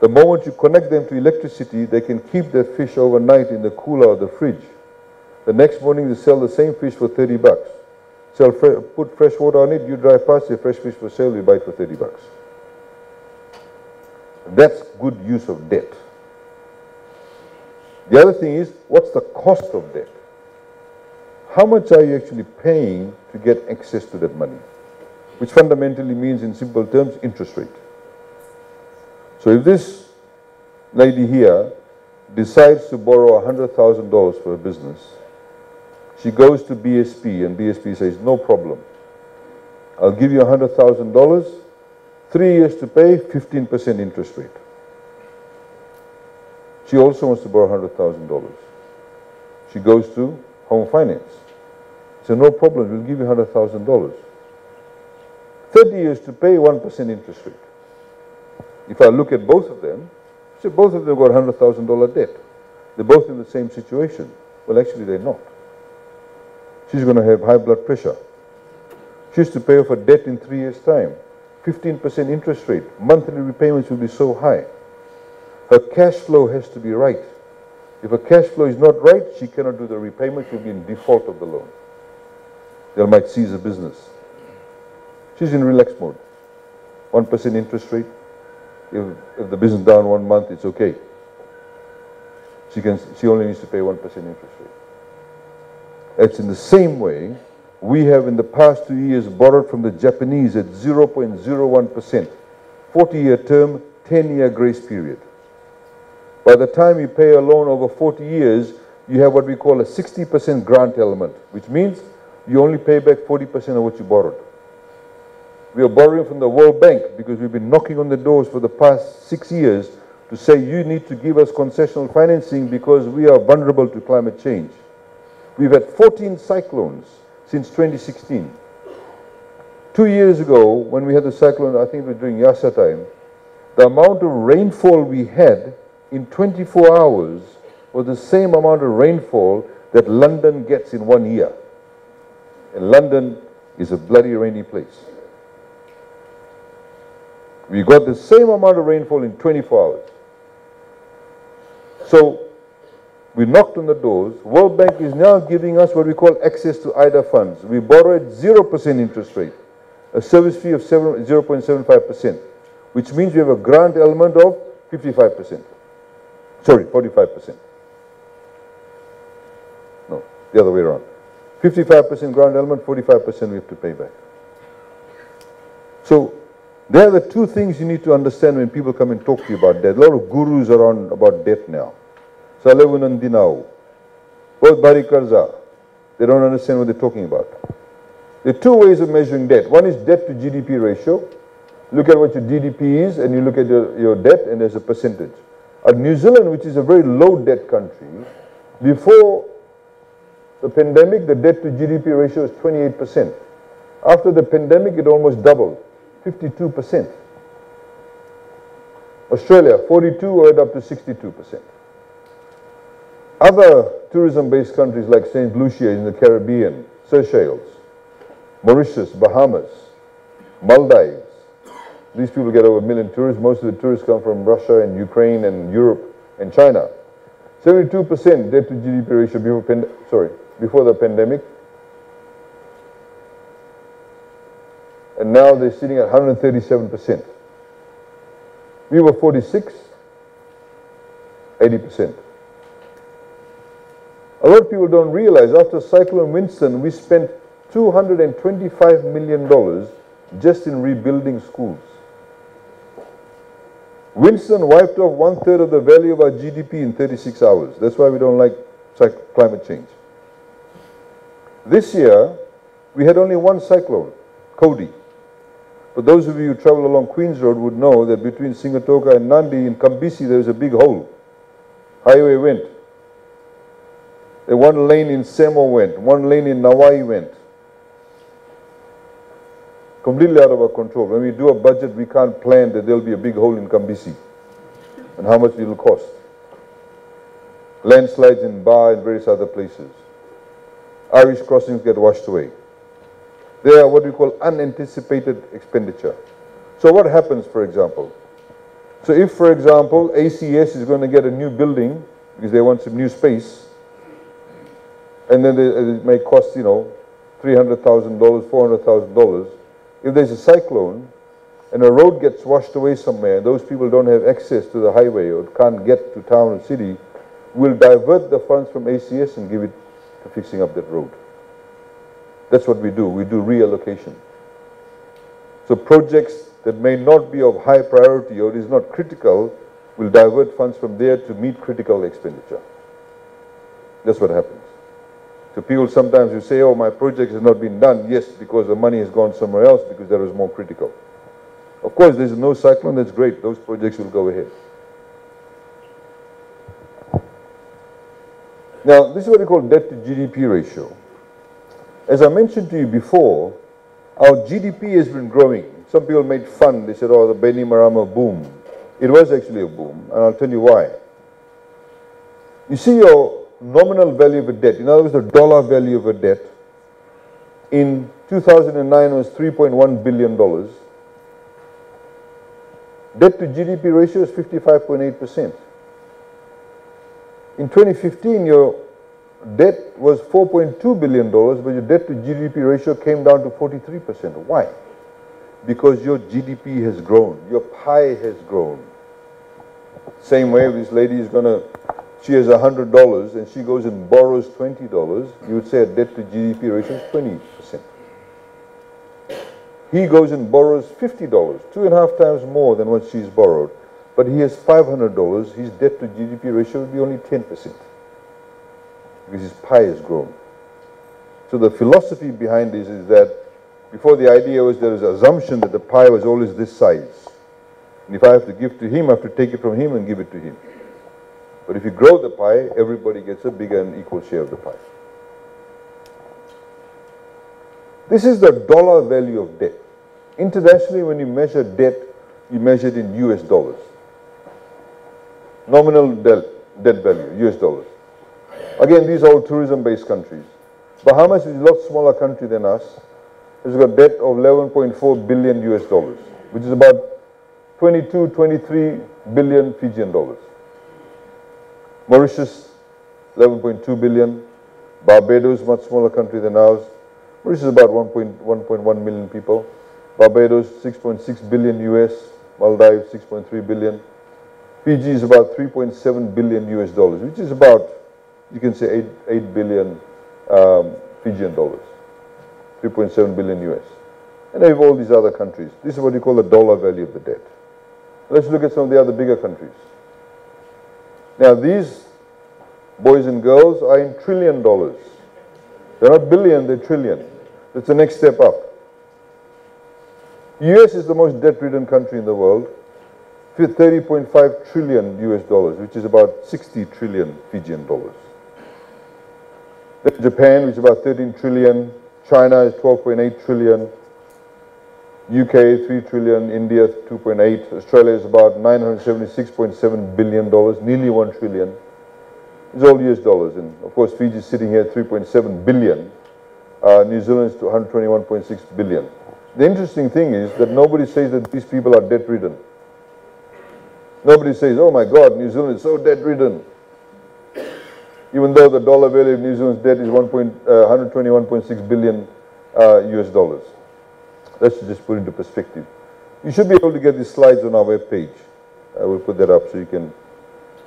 A: The moment you connect them to electricity, they can keep their fish overnight in the cooler or the fridge. The next morning, they sell the same fish for 30 bucks. Sell fre- put fresh water on it, you drive past, your fresh fish for sale, you buy it for 30 bucks. That's good use of debt. The other thing is, what's the cost of debt? How much are you actually paying to get access to that money? Which fundamentally means, in simple terms, interest rate. So if this lady here decides to borrow $100,000 for a business, she goes to BSP and BSP says, no problem. I'll give you $100,000, three years to pay, 15% interest rate. She also wants to borrow $100,000. She goes to Home Finance. So no problem, we'll give you $100,000. 30 years to pay 1% interest rate. If I look at both of them, say both of them got $100,000 debt. They're both in the same situation. Well, actually, they're not. She's going to have high blood pressure. She's to pay off her debt in three years' time. 15% interest rate. Monthly repayments will be so high. Her cash flow has to be right. If her cash flow is not right, she cannot do the repayment. She'll be in default of the loan. They might seize the business. She's in relax mode. 1% interest rate. If, if the business down one month, it's okay. She, can, she only needs to pay 1% interest rate. It's in the same way we have in the past two years borrowed from the Japanese at 0.01%, 40 year term, 10 year grace period. By the time you pay a loan over 40 years, you have what we call a 60% grant element, which means you only pay back 40% of what you borrowed. We are borrowing from the World Bank because we've been knocking on the doors for the past six years to say you need to give us concessional financing because we are vulnerable to climate change. We've had 14 cyclones since 2016. Two years ago, when we had the cyclone, I think it was during Yasa time, the amount of rainfall we had in 24 hours was the same amount of rainfall that London gets in one year. And London is a bloody rainy place. We got the same amount of rainfall in 24 hours. So we knocked on the doors. World Bank is now giving us what we call access to IDA funds. We borrow at 0% interest rate, a service fee of 0.75%, which means we have a grant element of 55%. Sorry, 45%. No, the other way around. 55% grant element, 45% we have to pay back. So there are the two things you need to understand when people come and talk to you about debt. A lot of gurus around about debt now. Salavunan Dinau. Both Bari Karza. They don't understand what they're talking about. There are two ways of measuring debt. One is debt to GDP ratio. Look at what your GDP is and you look at your, your debt and there's a percentage. At New Zealand, which is a very low debt country, before the pandemic, the debt to GDP ratio is 28%. After the pandemic, it almost doubled, 52%. Australia, 42 went up to 62%. Other tourism-based countries like St. Lucia in the Caribbean, Seychelles, Mauritius, Bahamas, Maldives, these people get over a million tourists. Most of the tourists come from Russia and Ukraine and Europe and China. 72% debt to GDP ratio before, sorry, before the pandemic. And now they're sitting at 137%. We were 46, 80%. A lot of people don't realize after Cyclone Winston, we spent $225 million just in rebuilding schools. Winston wiped off one third of the value of our GDP in 36 hours. That's why we don't like climate change. This year, we had only one cyclone, Cody. But those of you who travel along Queens Road would know that between Sigatoka and Nadi in Kambisi there is a big hole. Highway went. One lane in Semo went, one lane in Nawai went. Completely out of our control. When we do a budget, we can't plan that there'll be a big hole in Kambisi and how much it will cost. landslides in Ba and various other places. Irish crossings get washed away. They are what we call unanticipated expenditure. So what happens, for example? So if, for example, ACS is going to get a new building because they want some new space, and then it may cost, you know, $300,000, $400,000. If there's a cyclone and a road gets washed away somewhere, and those people don't have access to the highway or can't get to town or city, we'll divert the funds from ACS and give it to fixing up that road. That's what we do. We do reallocation. So projects that may not be of high priority or is not critical will divert funds from there to meet critical expenditure. That's what happens. So people sometimes you say, oh, my project has not been done. Yes, because the money has gone somewhere else because that was more critical. Of course, there's no cyclone, that's great. Those projects will go ahead. Now, this is what we call debt to GDP ratio. As I mentioned to you before, our GDP has been growing. Some people made fun. They said, oh, the Bainimarama boom. It was actually a boom, and I'll tell you why. You see your nominal value of a debt, in other words, the dollar value of a debt, in 2009 was $3.1 billion. Debt to GDP ratio is 55.8%. In 2015, your debt was $4.2 billion, but your debt to GDP ratio came down to 43%. Why? Because your GDP has grown, your pie has grown. Same way, this lady is going to, she has $100 and she goes and borrows $20, you would say a debt to GDP ratio is 20%. He goes and borrows $50, two and a half times more than what she's borrowed, but he has $500, his debt to GDP ratio would be only 10% because his pie has grown. So the philosophy behind this is that before the idea was there was an assumption that the pie was always this size. And if I have to give to him, I have to take it from him and give it to him. But if you grow the pie, everybody gets a bigger and equal share of the pie. This is the dollar value of debt. Internationally, when you measure debt, you measure it in US dollars. Nominal debt, value, US dollars. Again, these are all tourism-based countries. Bahamas is a lot smaller country than us. It's got debt of 11.4 billion US dollars, which is about 22, 23 billion Fijian dollars. Mauritius, 11.2 billion. Barbados, much smaller country than ours. Mauritius is about 1.1 million people. Barbados, 6.6 billion US. Maldives, 6.3 billion. Fiji is about 3.7 billion US dollars, which is about, you can say 8, 8 billion um, Fijian dollars. 3.7 billion US. And they have all these other countries. This is what you call the dollar value of the debt. Let's look at some of the other bigger countries. Now these boys and girls are in trillion dollars. They're not billion, they're trillion. That's the next step up. US is the most debt-ridden country in the world, 30.5 trillion US dollars, which is about 60 trillion Fijian dollars. Then Japan, which is about 13 trillion, China is 12.8 trillion, UK 3 trillion, India 2.8, Australia is about 976.7 billion dollars, nearly 1 trillion. It's all US dollars, and of course Fiji is sitting here at 3.7 billion. Uh, New Zealand is 121.6 billion. The interesting thing is that nobody says that these people are debt-ridden. Nobody says, oh my God, New Zealand is so debt-ridden. Even though the dollar value of New Zealand's debt is 1. Uh, 121.6 billion uh, US dollars. Let's just put into perspective. You should be able to get these slides on our web page. I will put that up so you can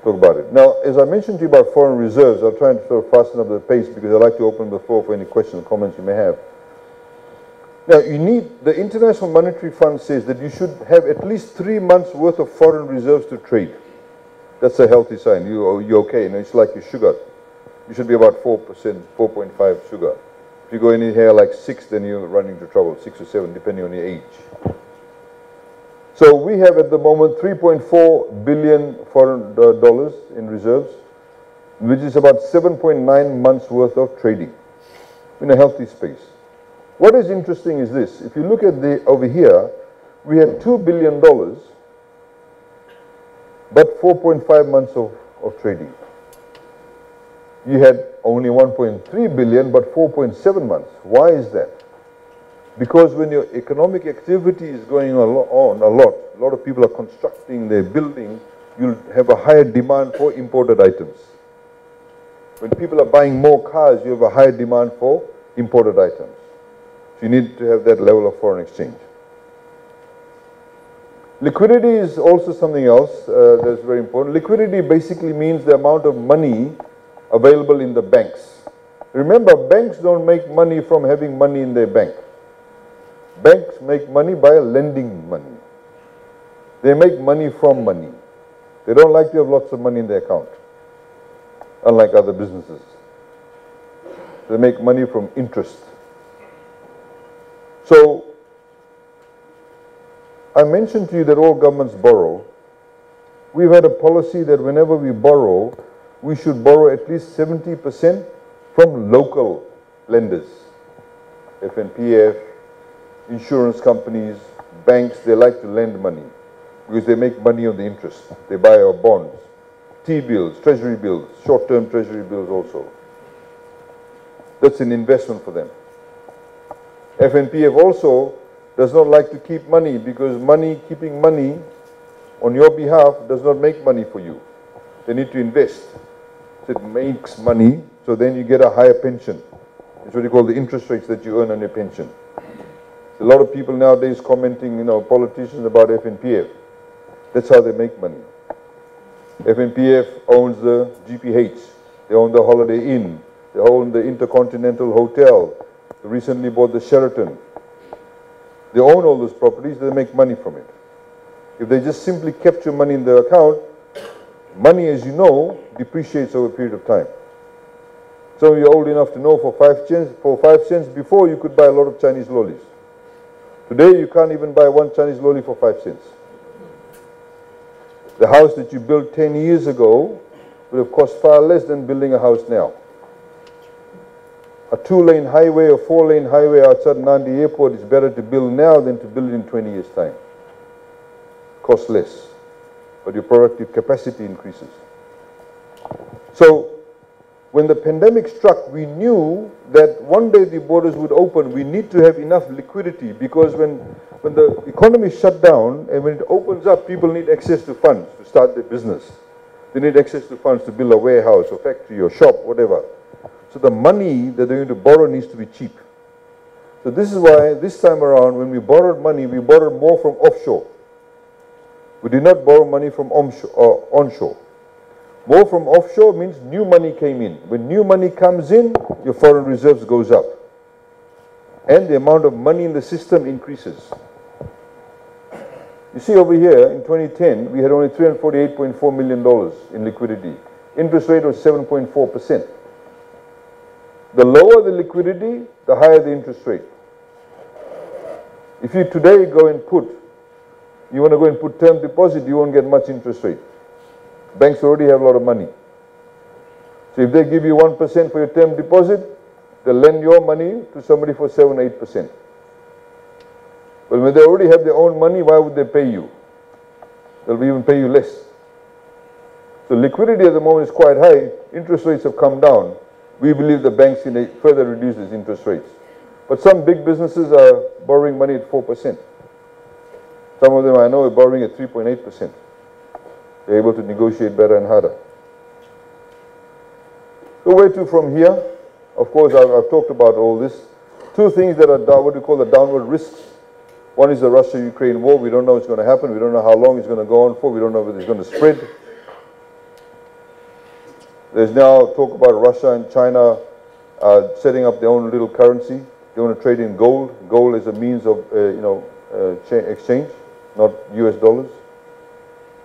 A: talk about it. Now, as I mentioned to you about foreign reserves, I'll try and sort of fasten up the pace because I'd like to open the floor for any questions or comments you may have. Now, you need, the International Monetary Fund says that you should have at least three months worth of foreign reserves to trade. That's a healthy sign. You, oh, you're okay. You know, it's like your sugar. You should be about 4%, 4.5 sugar. If you go any higher like 6, then you're running into trouble, 6 or 7, depending on your age. So we have at the moment 3.4 billion foreign uh, dollars in reserves, which is about 7.9 months worth of trading in a healthy space. What is interesting is this. If you look at the over here, we have $2 billion, but 4.5 months of, of trading. you had only 1.3 billion but 4.7 months. Why is that? Because when your economic activity is going on a lot, a lot of people are constructing, they're building, you'll have a higher demand for imported items. When people are buying more cars, you have a higher demand for imported items. So you need to have that level of foreign exchange. Liquidity is also something else uh, that's very important. Liquidity basically means the amount of money available in the banks. Remember, banks don't make money from having money in their bank. Banks make money by lending money. They make money from money. They don't like to have lots of money in their account, unlike other businesses. They make money from interest. So, I mentioned to you that all governments borrow. We've had a policy that whenever we borrow, we should borrow at least 70% from local lenders. FNPF, insurance companies, banks, they like to lend money because they make money on the interest. They buy our bonds, T-bills, treasury bills, short-term treasury bills also. That's an investment for them. FNPF also does not like to keep money because money, keeping money on your behalf does not make money for you. They need to invest. It makes money, so then you get a higher pension. It's what you call the interest rates that you earn on your pension. A lot of people nowadays commenting, you know, politicians about FNPF. That's how they make money. FNPF owns the GPH. They own the Holiday Inn. They own the Intercontinental Hotel. They recently bought the Sheraton. They own all those properties, they make money from it. If they just simply kept your money in their account, money, as you know, depreciates over a period of time. Some of you are old enough to know for five cents, for five cents before you could buy a lot of Chinese lollies. Today you can't even buy one Chinese lolly for five cents. The house that you built 10 years ago would have cost far less than building a house now. A two-lane highway or four-lane highway outside Nadi Airport is better to build now than to build in 20 years' time. Cost less, but your productive capacity increases. So when the pandemic struck, we knew that one day the borders would open. We need to have enough liquidity because when, when the economy shut down and when it opens up, people need access to funds to start their business. They need access to funds to build a warehouse or factory or shop, whatever. So the money that they're going to borrow needs to be cheap. So this is why this time around, when we borrowed money, we borrowed more from offshore. We did not borrow money from onshore. Uh, onshore. More from offshore means new money came in. When new money comes in, your foreign reserves goes up. And the amount of money in the system increases. You see over here, in 2010, we had only $348.4 million in liquidity. Interest rate was 7.4%. The lower the liquidity, the higher the interest rate. If you today go and put, you want to go and put term deposit, you won't get much interest rate. Banks already have a lot of money. So if they give you 1% for your term deposit, they'll lend your money to somebody for 7 8%. But when they already have their own money, why would they pay you? They'll even pay you less. So liquidity at the moment is quite high. Interest rates have come down. We believe the banks can further reduce these interest rates. But some big businesses are borrowing money at 4%. Some of them I know are borrowing at 3.8% they're able to negotiate better and harder. So where to from here? Of course, I've, I've talked about all this. Two things that are what we call the downward risks. One is the Russia-Ukraine war. We don't know what's going to happen. We don't know how long it's going to go on for. We don't know whether it's going to spread. There's now talk about Russia and China uh, setting up their own little currency. They want to trade in gold. Gold is a means of, uh, you know, uh, exchange, not U.S. dollars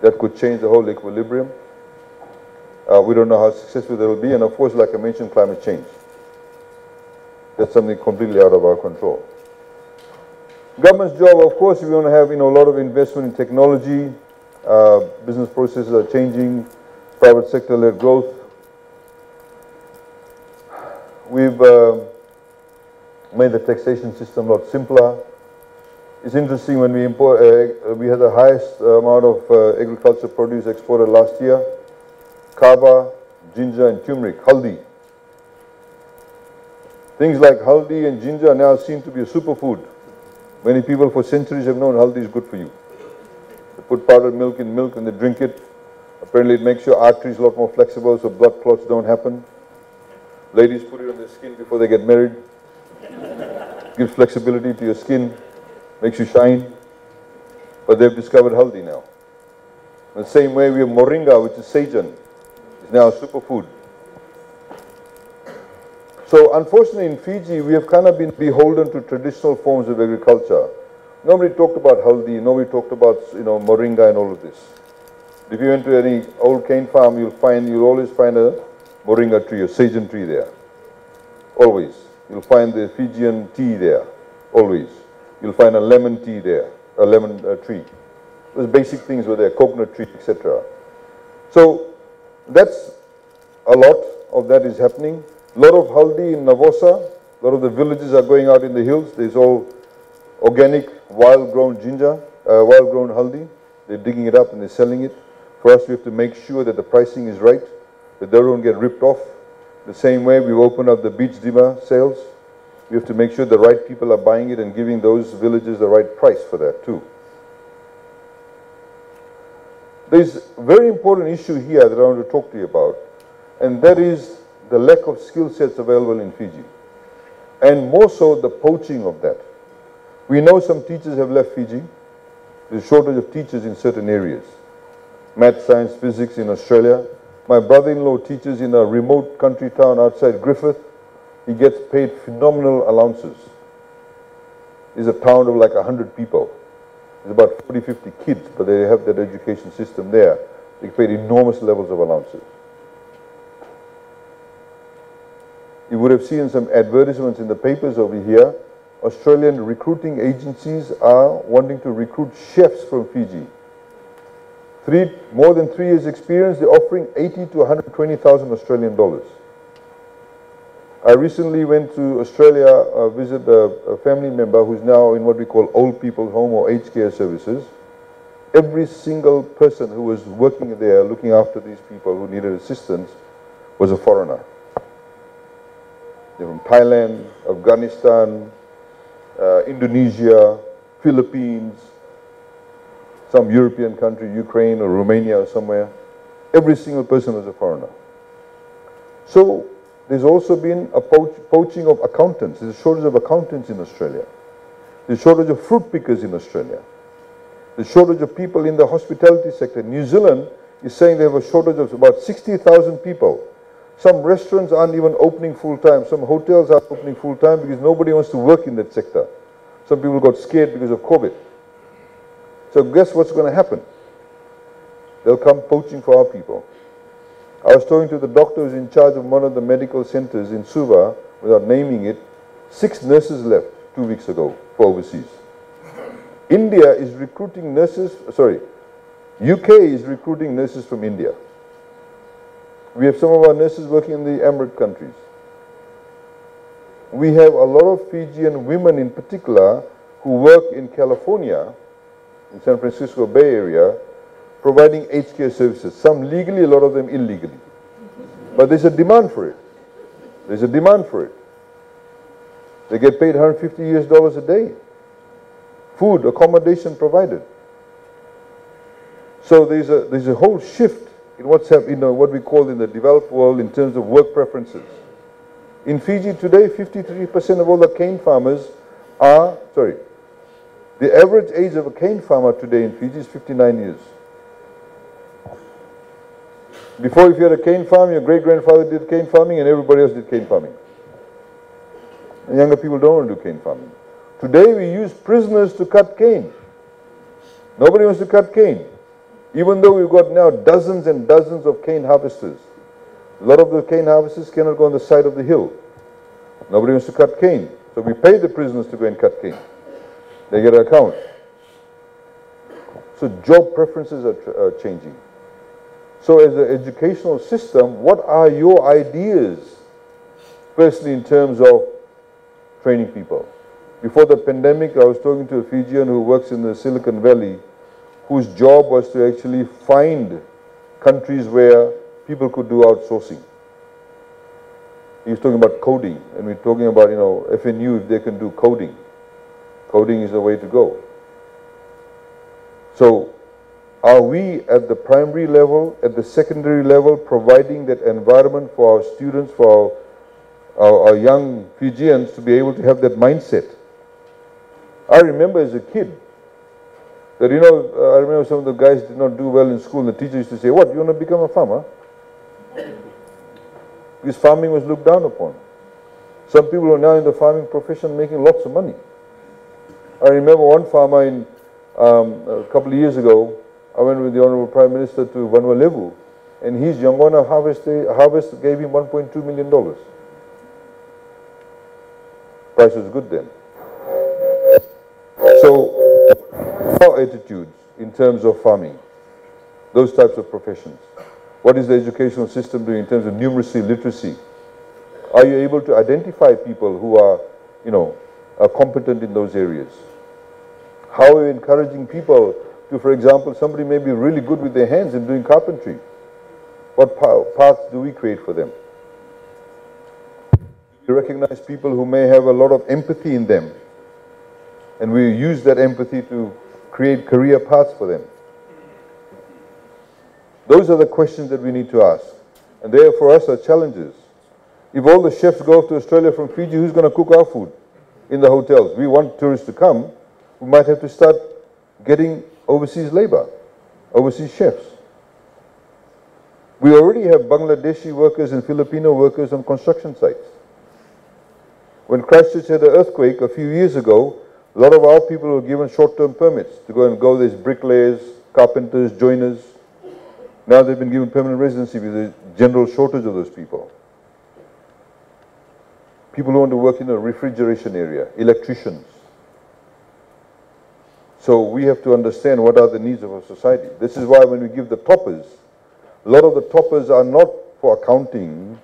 A: that could change the whole equilibrium. Uh, we don't know how successful that will be, and of course, like I mentioned, climate change. That's something completely out of our control. Government's job, of course, if we want to have you know a lot of investment in technology. Uh, business processes are changing. Private sector-led growth. We've uh, made the taxation system a lot simpler. It's interesting when we import, uh, we had the highest amount of uh, agricultural produce exported last year. Kava, ginger and turmeric, haldi. Things like haldi and ginger now seen to be a superfood. Many people for centuries have known haldi is good for you. They put powdered milk in milk and they drink it. Apparently it makes your arteries a lot more flexible so blood clots don't happen. Ladies put it on their skin before they get married. Gives flexibility to your skin, makes you shine. But they've discovered haldi now. In the same way we have moringa, which is sajan. It's now a superfood. So unfortunately in Fiji, we have kind of been beholden to traditional forms of agriculture. Nobody talked about haldi, nobody talked about, you know, moringa and all of this. If you went to any old cane farm, you'll find, you'll always find a moringa tree, a sajan tree there. Always. You'll find the Fijian tea there. Always. You'll find a lemon tea there, a lemon uh, tree. Those basic things were there, coconut tree, etc. So that's a lot of that is happening. A lot of haldi in Navosa. A lot of the villages are going out in the hills. There's all organic, wild-grown ginger, uh, wild-grown haldi. They're digging it up and they're selling it. For us, we have to make sure that the pricing is right, that they don't get ripped off. The same way we've opened up the bêche-de-mer sales. We have to make sure the right people are buying it and giving those villages the right price for that too. There's a very important issue here that I want to talk to you about, and that is the lack of skill sets available in Fiji, and more so the poaching of that. We know some teachers have left Fiji. There's a shortage of teachers in certain areas. Math, science, physics in Australia. My brother-in-law teaches in a remote country town outside Griffith. He gets paid phenomenal allowances. It's a town of like 100 people. There's about 40, 50 kids, but they have that education system there. They paid enormous levels of allowances. You would have seen some advertisements in the papers over here. Australian recruiting agencies are wanting to recruit chefs from Fiji. Three, more than three years experience, they're offering 80 to 120,000 Australian dollars. I recently went to Australia, uh, visit a, a, family member who's now in what we call old people's home or aged care services. Every single person who was working there looking after these people who needed assistance was a foreigner. They're from Thailand, Afghanistan, uh, Indonesia, Philippines, some European country, Ukraine or Romania or somewhere. Every single person was a foreigner. So there's also been a poach, poaching of accountants. There's a shortage of accountants in Australia. There's a shortage of fruit pickers in Australia. A shortage of people in the hospitality sector. New Zealand is saying they have a shortage of about 60,000 people. Some restaurants aren't even opening full time. Some hotels aren't opening full time because nobody wants to work in that sector. Some people got scared because of COVID. So guess what's going to happen? They'll come poaching for our people. I was talking to the doctor who's in charge of one of the medical centers in Suva, without naming it, six nurses left two weeks ago for overseas. India is recruiting nurses, sorry, UK is recruiting nurses from India. We have some of our nurses working in the Emirate countries. We have a lot of Fijian women in particular who work in California, in San Francisco Bay Area, providing aged care services, some legally, a lot of them illegally. But there's a demand for it. There's a demand for it. They get paid 150 US dollars a day. Food, accommodation provided. So there's a, there's a whole shift in what's happening, you know, what we call in the developed world in terms of work preferences. In Fiji today, 53% of all the cane farmers are, sorry, the average age of a cane farmer today in Fiji is 59 years. Before, if you had a cane farm, your great grandfather did cane farming and everybody else did cane farming. And younger people don't want to do cane farming. Today, we use prisoners to cut cane. Nobody wants to cut cane. Even though we've got now dozens and dozens of cane harvesters. A lot of the cane harvesters cannot go on the side of the hill. Nobody wants to cut cane. So we pay the prisoners to go and cut cane. They get an account. So job preferences are, are changing. So as an educational system, what are your ideas, firstly in terms of training people? Before the pandemic, I was talking to a Fijian who works in the Silicon Valley, whose job was to actually find countries where people could do outsourcing. He was talking about coding, and we're talking about, you know, FNU, if they can do coding. Coding is the way to go. So, are we at the primary level, at the secondary level, providing that environment for our students, for our, our, our young Fijians to be able to have that mindset? I remember as a kid that, you know, uh, I remember some of the guys did not do well in school, and the teacher used to say, What, you want to become a farmer? Because farming was looked down upon. Some people are now in the farming profession making lots of money. I remember one farmer in um, a couple of years ago, I went with the Honorable Prime Minister to Vanuatu, and his Yongona harvest, harvest gave him $1.2 million. Price was good then. So, our attitudes in terms of farming, those types of professions. What is the educational system doing in terms of numeracy, literacy? Are you able to identify people who are, you know, are competent in those areas? How are you encouraging people to, for example, somebody may be really good with their hands in doing carpentry. What paths do we create for them? We recognize people who may have a lot of empathy in them, and we use that empathy to create career paths for them. Those are the questions that we need to ask. And they for us are challenges. If all the chefs go off to Australia from Fiji, who's going to cook our food in the hotels? We want tourists to come. We might have to start getting overseas labor, overseas chefs. We already have Bangladeshi workers and Filipino workers on construction sites. When Christchurch had an earthquake a few years ago, a lot of our people were given short-term permits to go and go as bricklayers, carpenters, joiners. Now they've been given permanent residency with a general shortage of those people. People who want to work in a refrigeration area, electricians. So we have to understand what are the needs of our society. This is why when we give the toppers, a lot of the toppers are not for accounting,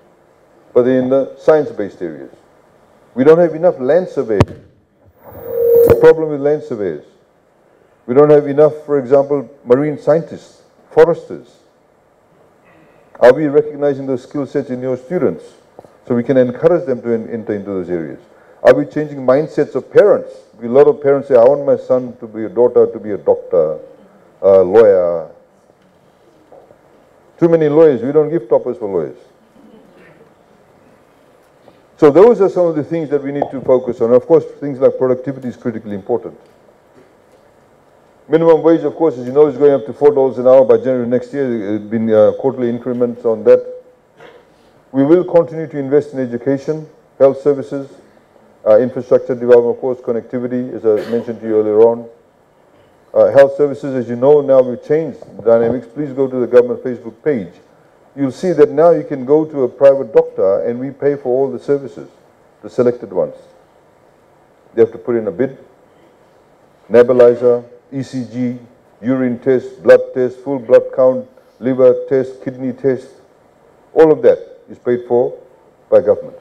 A: but in the science-based areas. We don't have enough land surveyors. The problem with land surveyors. We don't have enough, for example, marine scientists, foresters. Are we recognizing those skill sets in your students so we can encourage them to enter into those areas? Are we changing mindsets of parents? A lot of parents say, I want my son to be a daughter to be a doctor, a lawyer. Too many lawyers. We don't give toppers for lawyers. So those are some of the things that we need to focus on. Of course, things like productivity is critically important. Minimum wage, of course, as you know, is going up to $4 an hour by January next year. Have been uh, quarterly increments on that. We will continue to invest in education, health services, uh, infrastructure development, of course, connectivity, as I mentioned to you earlier on. Uh, health services, as you know, now we've changed the dynamics. Please go to the government Facebook page. You'll see that now you can go to a private doctor and we pay for all the services, the selected ones. They have to put in a bid, nebulizer, ECG, urine test, blood test, full blood count, liver test, kidney test. All of that is paid for by government.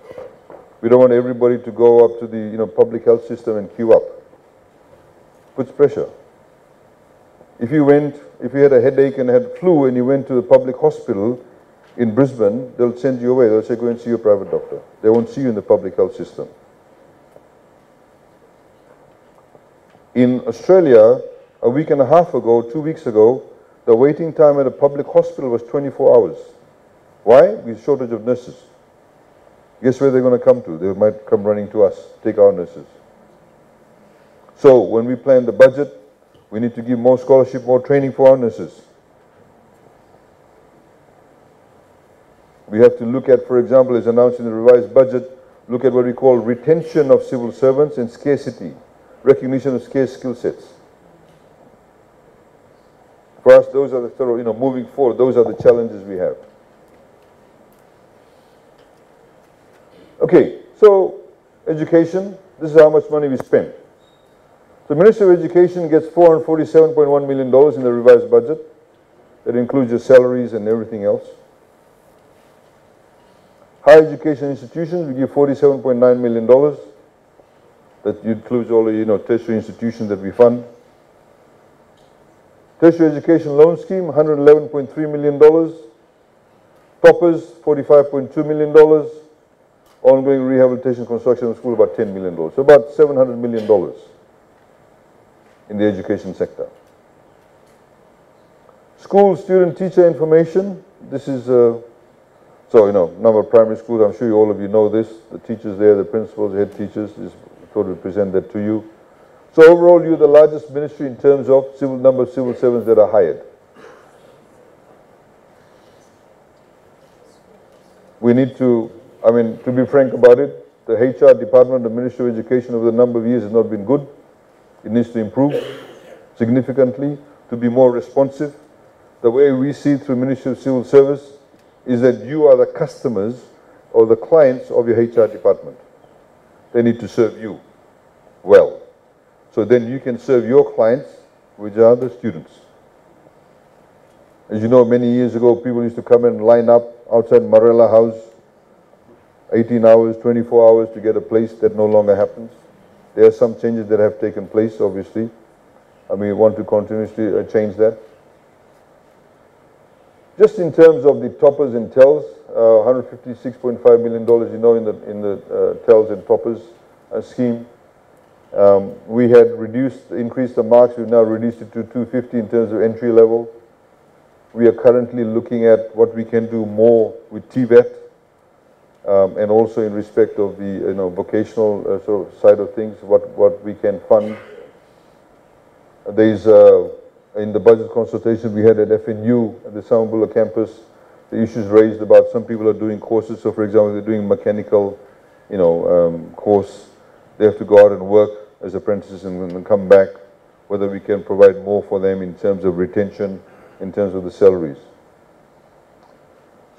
A: We don't want everybody to go up to the you know, public health system and queue up. Puts pressure. If you went, if you had a headache and had flu and you went to the public hospital in Brisbane, they'll send you away. They'll say, go and see your private doctor. They won't see you in the public health system. In Australia, a week and a half ago, two weeks ago, the waiting time at a public hospital was 24 hours. Why? Because shortage of nurses. Guess where they're going to come to? They might come running to us, take our nurses. So when we plan the budget, we need to give more scholarship, more training for our nurses. We have to look at, for example, as announced in the revised budget, look at what we call retention of civil servants and scarcity, recognition of scarce skill sets. For us, those are the you know, moving forward, those are the challenges we have. Okay, so education, this is how much money we spend. The Ministry of Education gets $447.1 million in the revised budget. That includes your salaries and everything else. Higher education institutions, we give $47.9 million. That includes all the you know, tertiary institutions that we fund. Tertiary Education Loan Scheme, $111.3 million. Toppers, $45.2 million. Ongoing rehabilitation construction of school, about $10 million. So about $700 million in the education sector. School student teacher information. This is, uh, so you know, number of primary schools, I'm sure you, all of you know this. The teachers there, the principals, the head teachers, just thought we'd present that to you. So overall, you're the largest ministry in terms of civil number of civil servants that are hired. We need to, I mean, to be frank about it, the HR department, the Ministry of Education over the number of years has not been good. It needs to improve significantly to be more responsive. The way we see through Ministry of Civil Service is that you are the customers or the clients of your HR department. They need to serve you well. So then you can serve your clients, which are the students. As you know, many years ago, people used to come and line up outside Marela House, 18 hours, 24 hours to get a place. That no longer happens. There are some changes that have taken place, obviously. And we want to continuously uh, change that. Just in terms of the toppers and TELS, uh, $156.5 million, you know, in the, in the uh, TELS and toppers uh, scheme. Um, we had reduced, increased the marks, we've now reduced it to 250 in terms of entry level. We are currently looking at what we can do more with TVET um, and also in respect of the you know, vocational uh, sort of side of things, what, what we can fund. There's, uh, in the budget consultation we had at FNU, at the Samabula campus, the issues raised about some people are doing courses. So for example, they're doing mechanical, you know, um, course. They have to go out and work as apprentices and, and come back. Whether we can provide more for them in terms of retention, in terms of the salaries.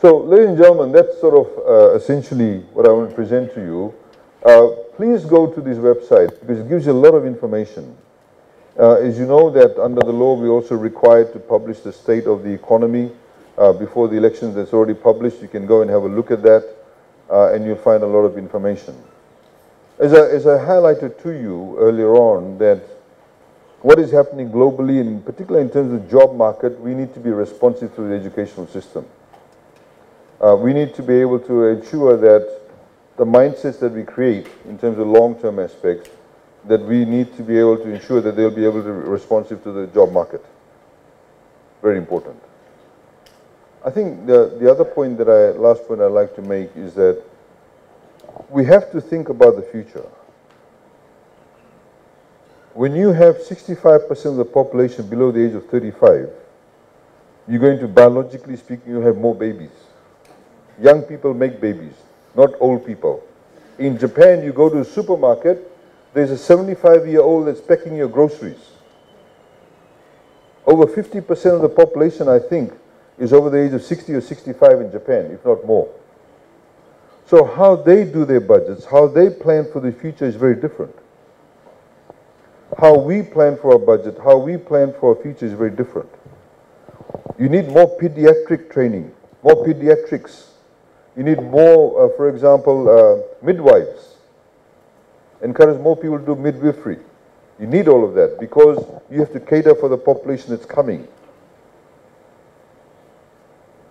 A: So, ladies and gentlemen, that's sort of uh, essentially what I want to present to you. Uh, please go to this website because it gives you a lot of information. Uh, as you know that under the law, we're also required to publish the state of the economy uh, before the elections that's already published. You can go and have a look at that uh, and you'll find a lot of information. As I, as I highlighted to you earlier on that what is happening globally and in particular in terms of job market, we need to be responsive to the educational system. Uh, we need to be able to ensure that the mindsets that we create in terms of long-term aspects, that we need to be able to ensure that they'll be able to be responsive to the job market. Very important. I think the, the other point that I, last point I'd like to make is that we have to think about the future. When you have 65% of the population below the age of 35, you're going to, biologically speaking, you have more babies. Young people make babies, not old people. In Japan, you go to a supermarket, there's a 75-year-old that's packing your groceries. Over 50% of the population, I think, is over the age of 60 or 65 in Japan, if not more. So how they do their budgets, how they plan for the future is very different. How we plan for our budget, how we plan for our future is very different. You need more pediatric training, more pediatrics. You need more, uh, for example, uh, midwives. Encourage more people to do midwifery. You need all of that because you have to cater for the population that's coming.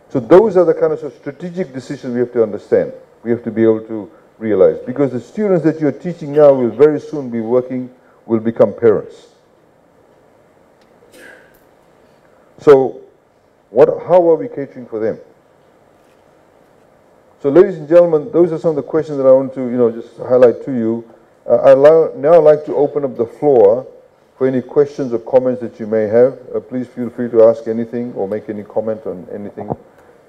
A: So those are the kind of, sort of strategic decisions we have to understand. We have to be able to realize because the students that you're teaching now will very soon be working will become parents. So, what, how are we catering for them? So, ladies and gentlemen, those are some of the questions that I want to, you know, just highlight to you. Uh, I'd now like to open up the floor for any questions or comments that you may have. Uh, please feel free to ask anything or make any comment on anything.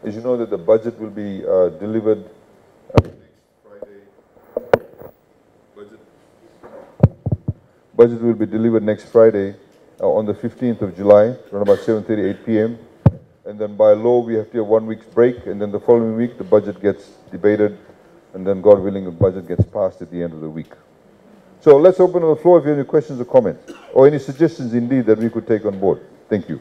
A: As you know that the budget will be uh, delivered uh, Budget will be delivered next Friday uh, on the 15th of July, around about 7.30, 8 p.m. And then by law, we have to have one week's break, and then the following week, the budget gets debated, and then God willing, the budget gets passed at the end of the week. So let's open the floor if you have any questions or comments, or any suggestions indeed that we could take on board. Thank you.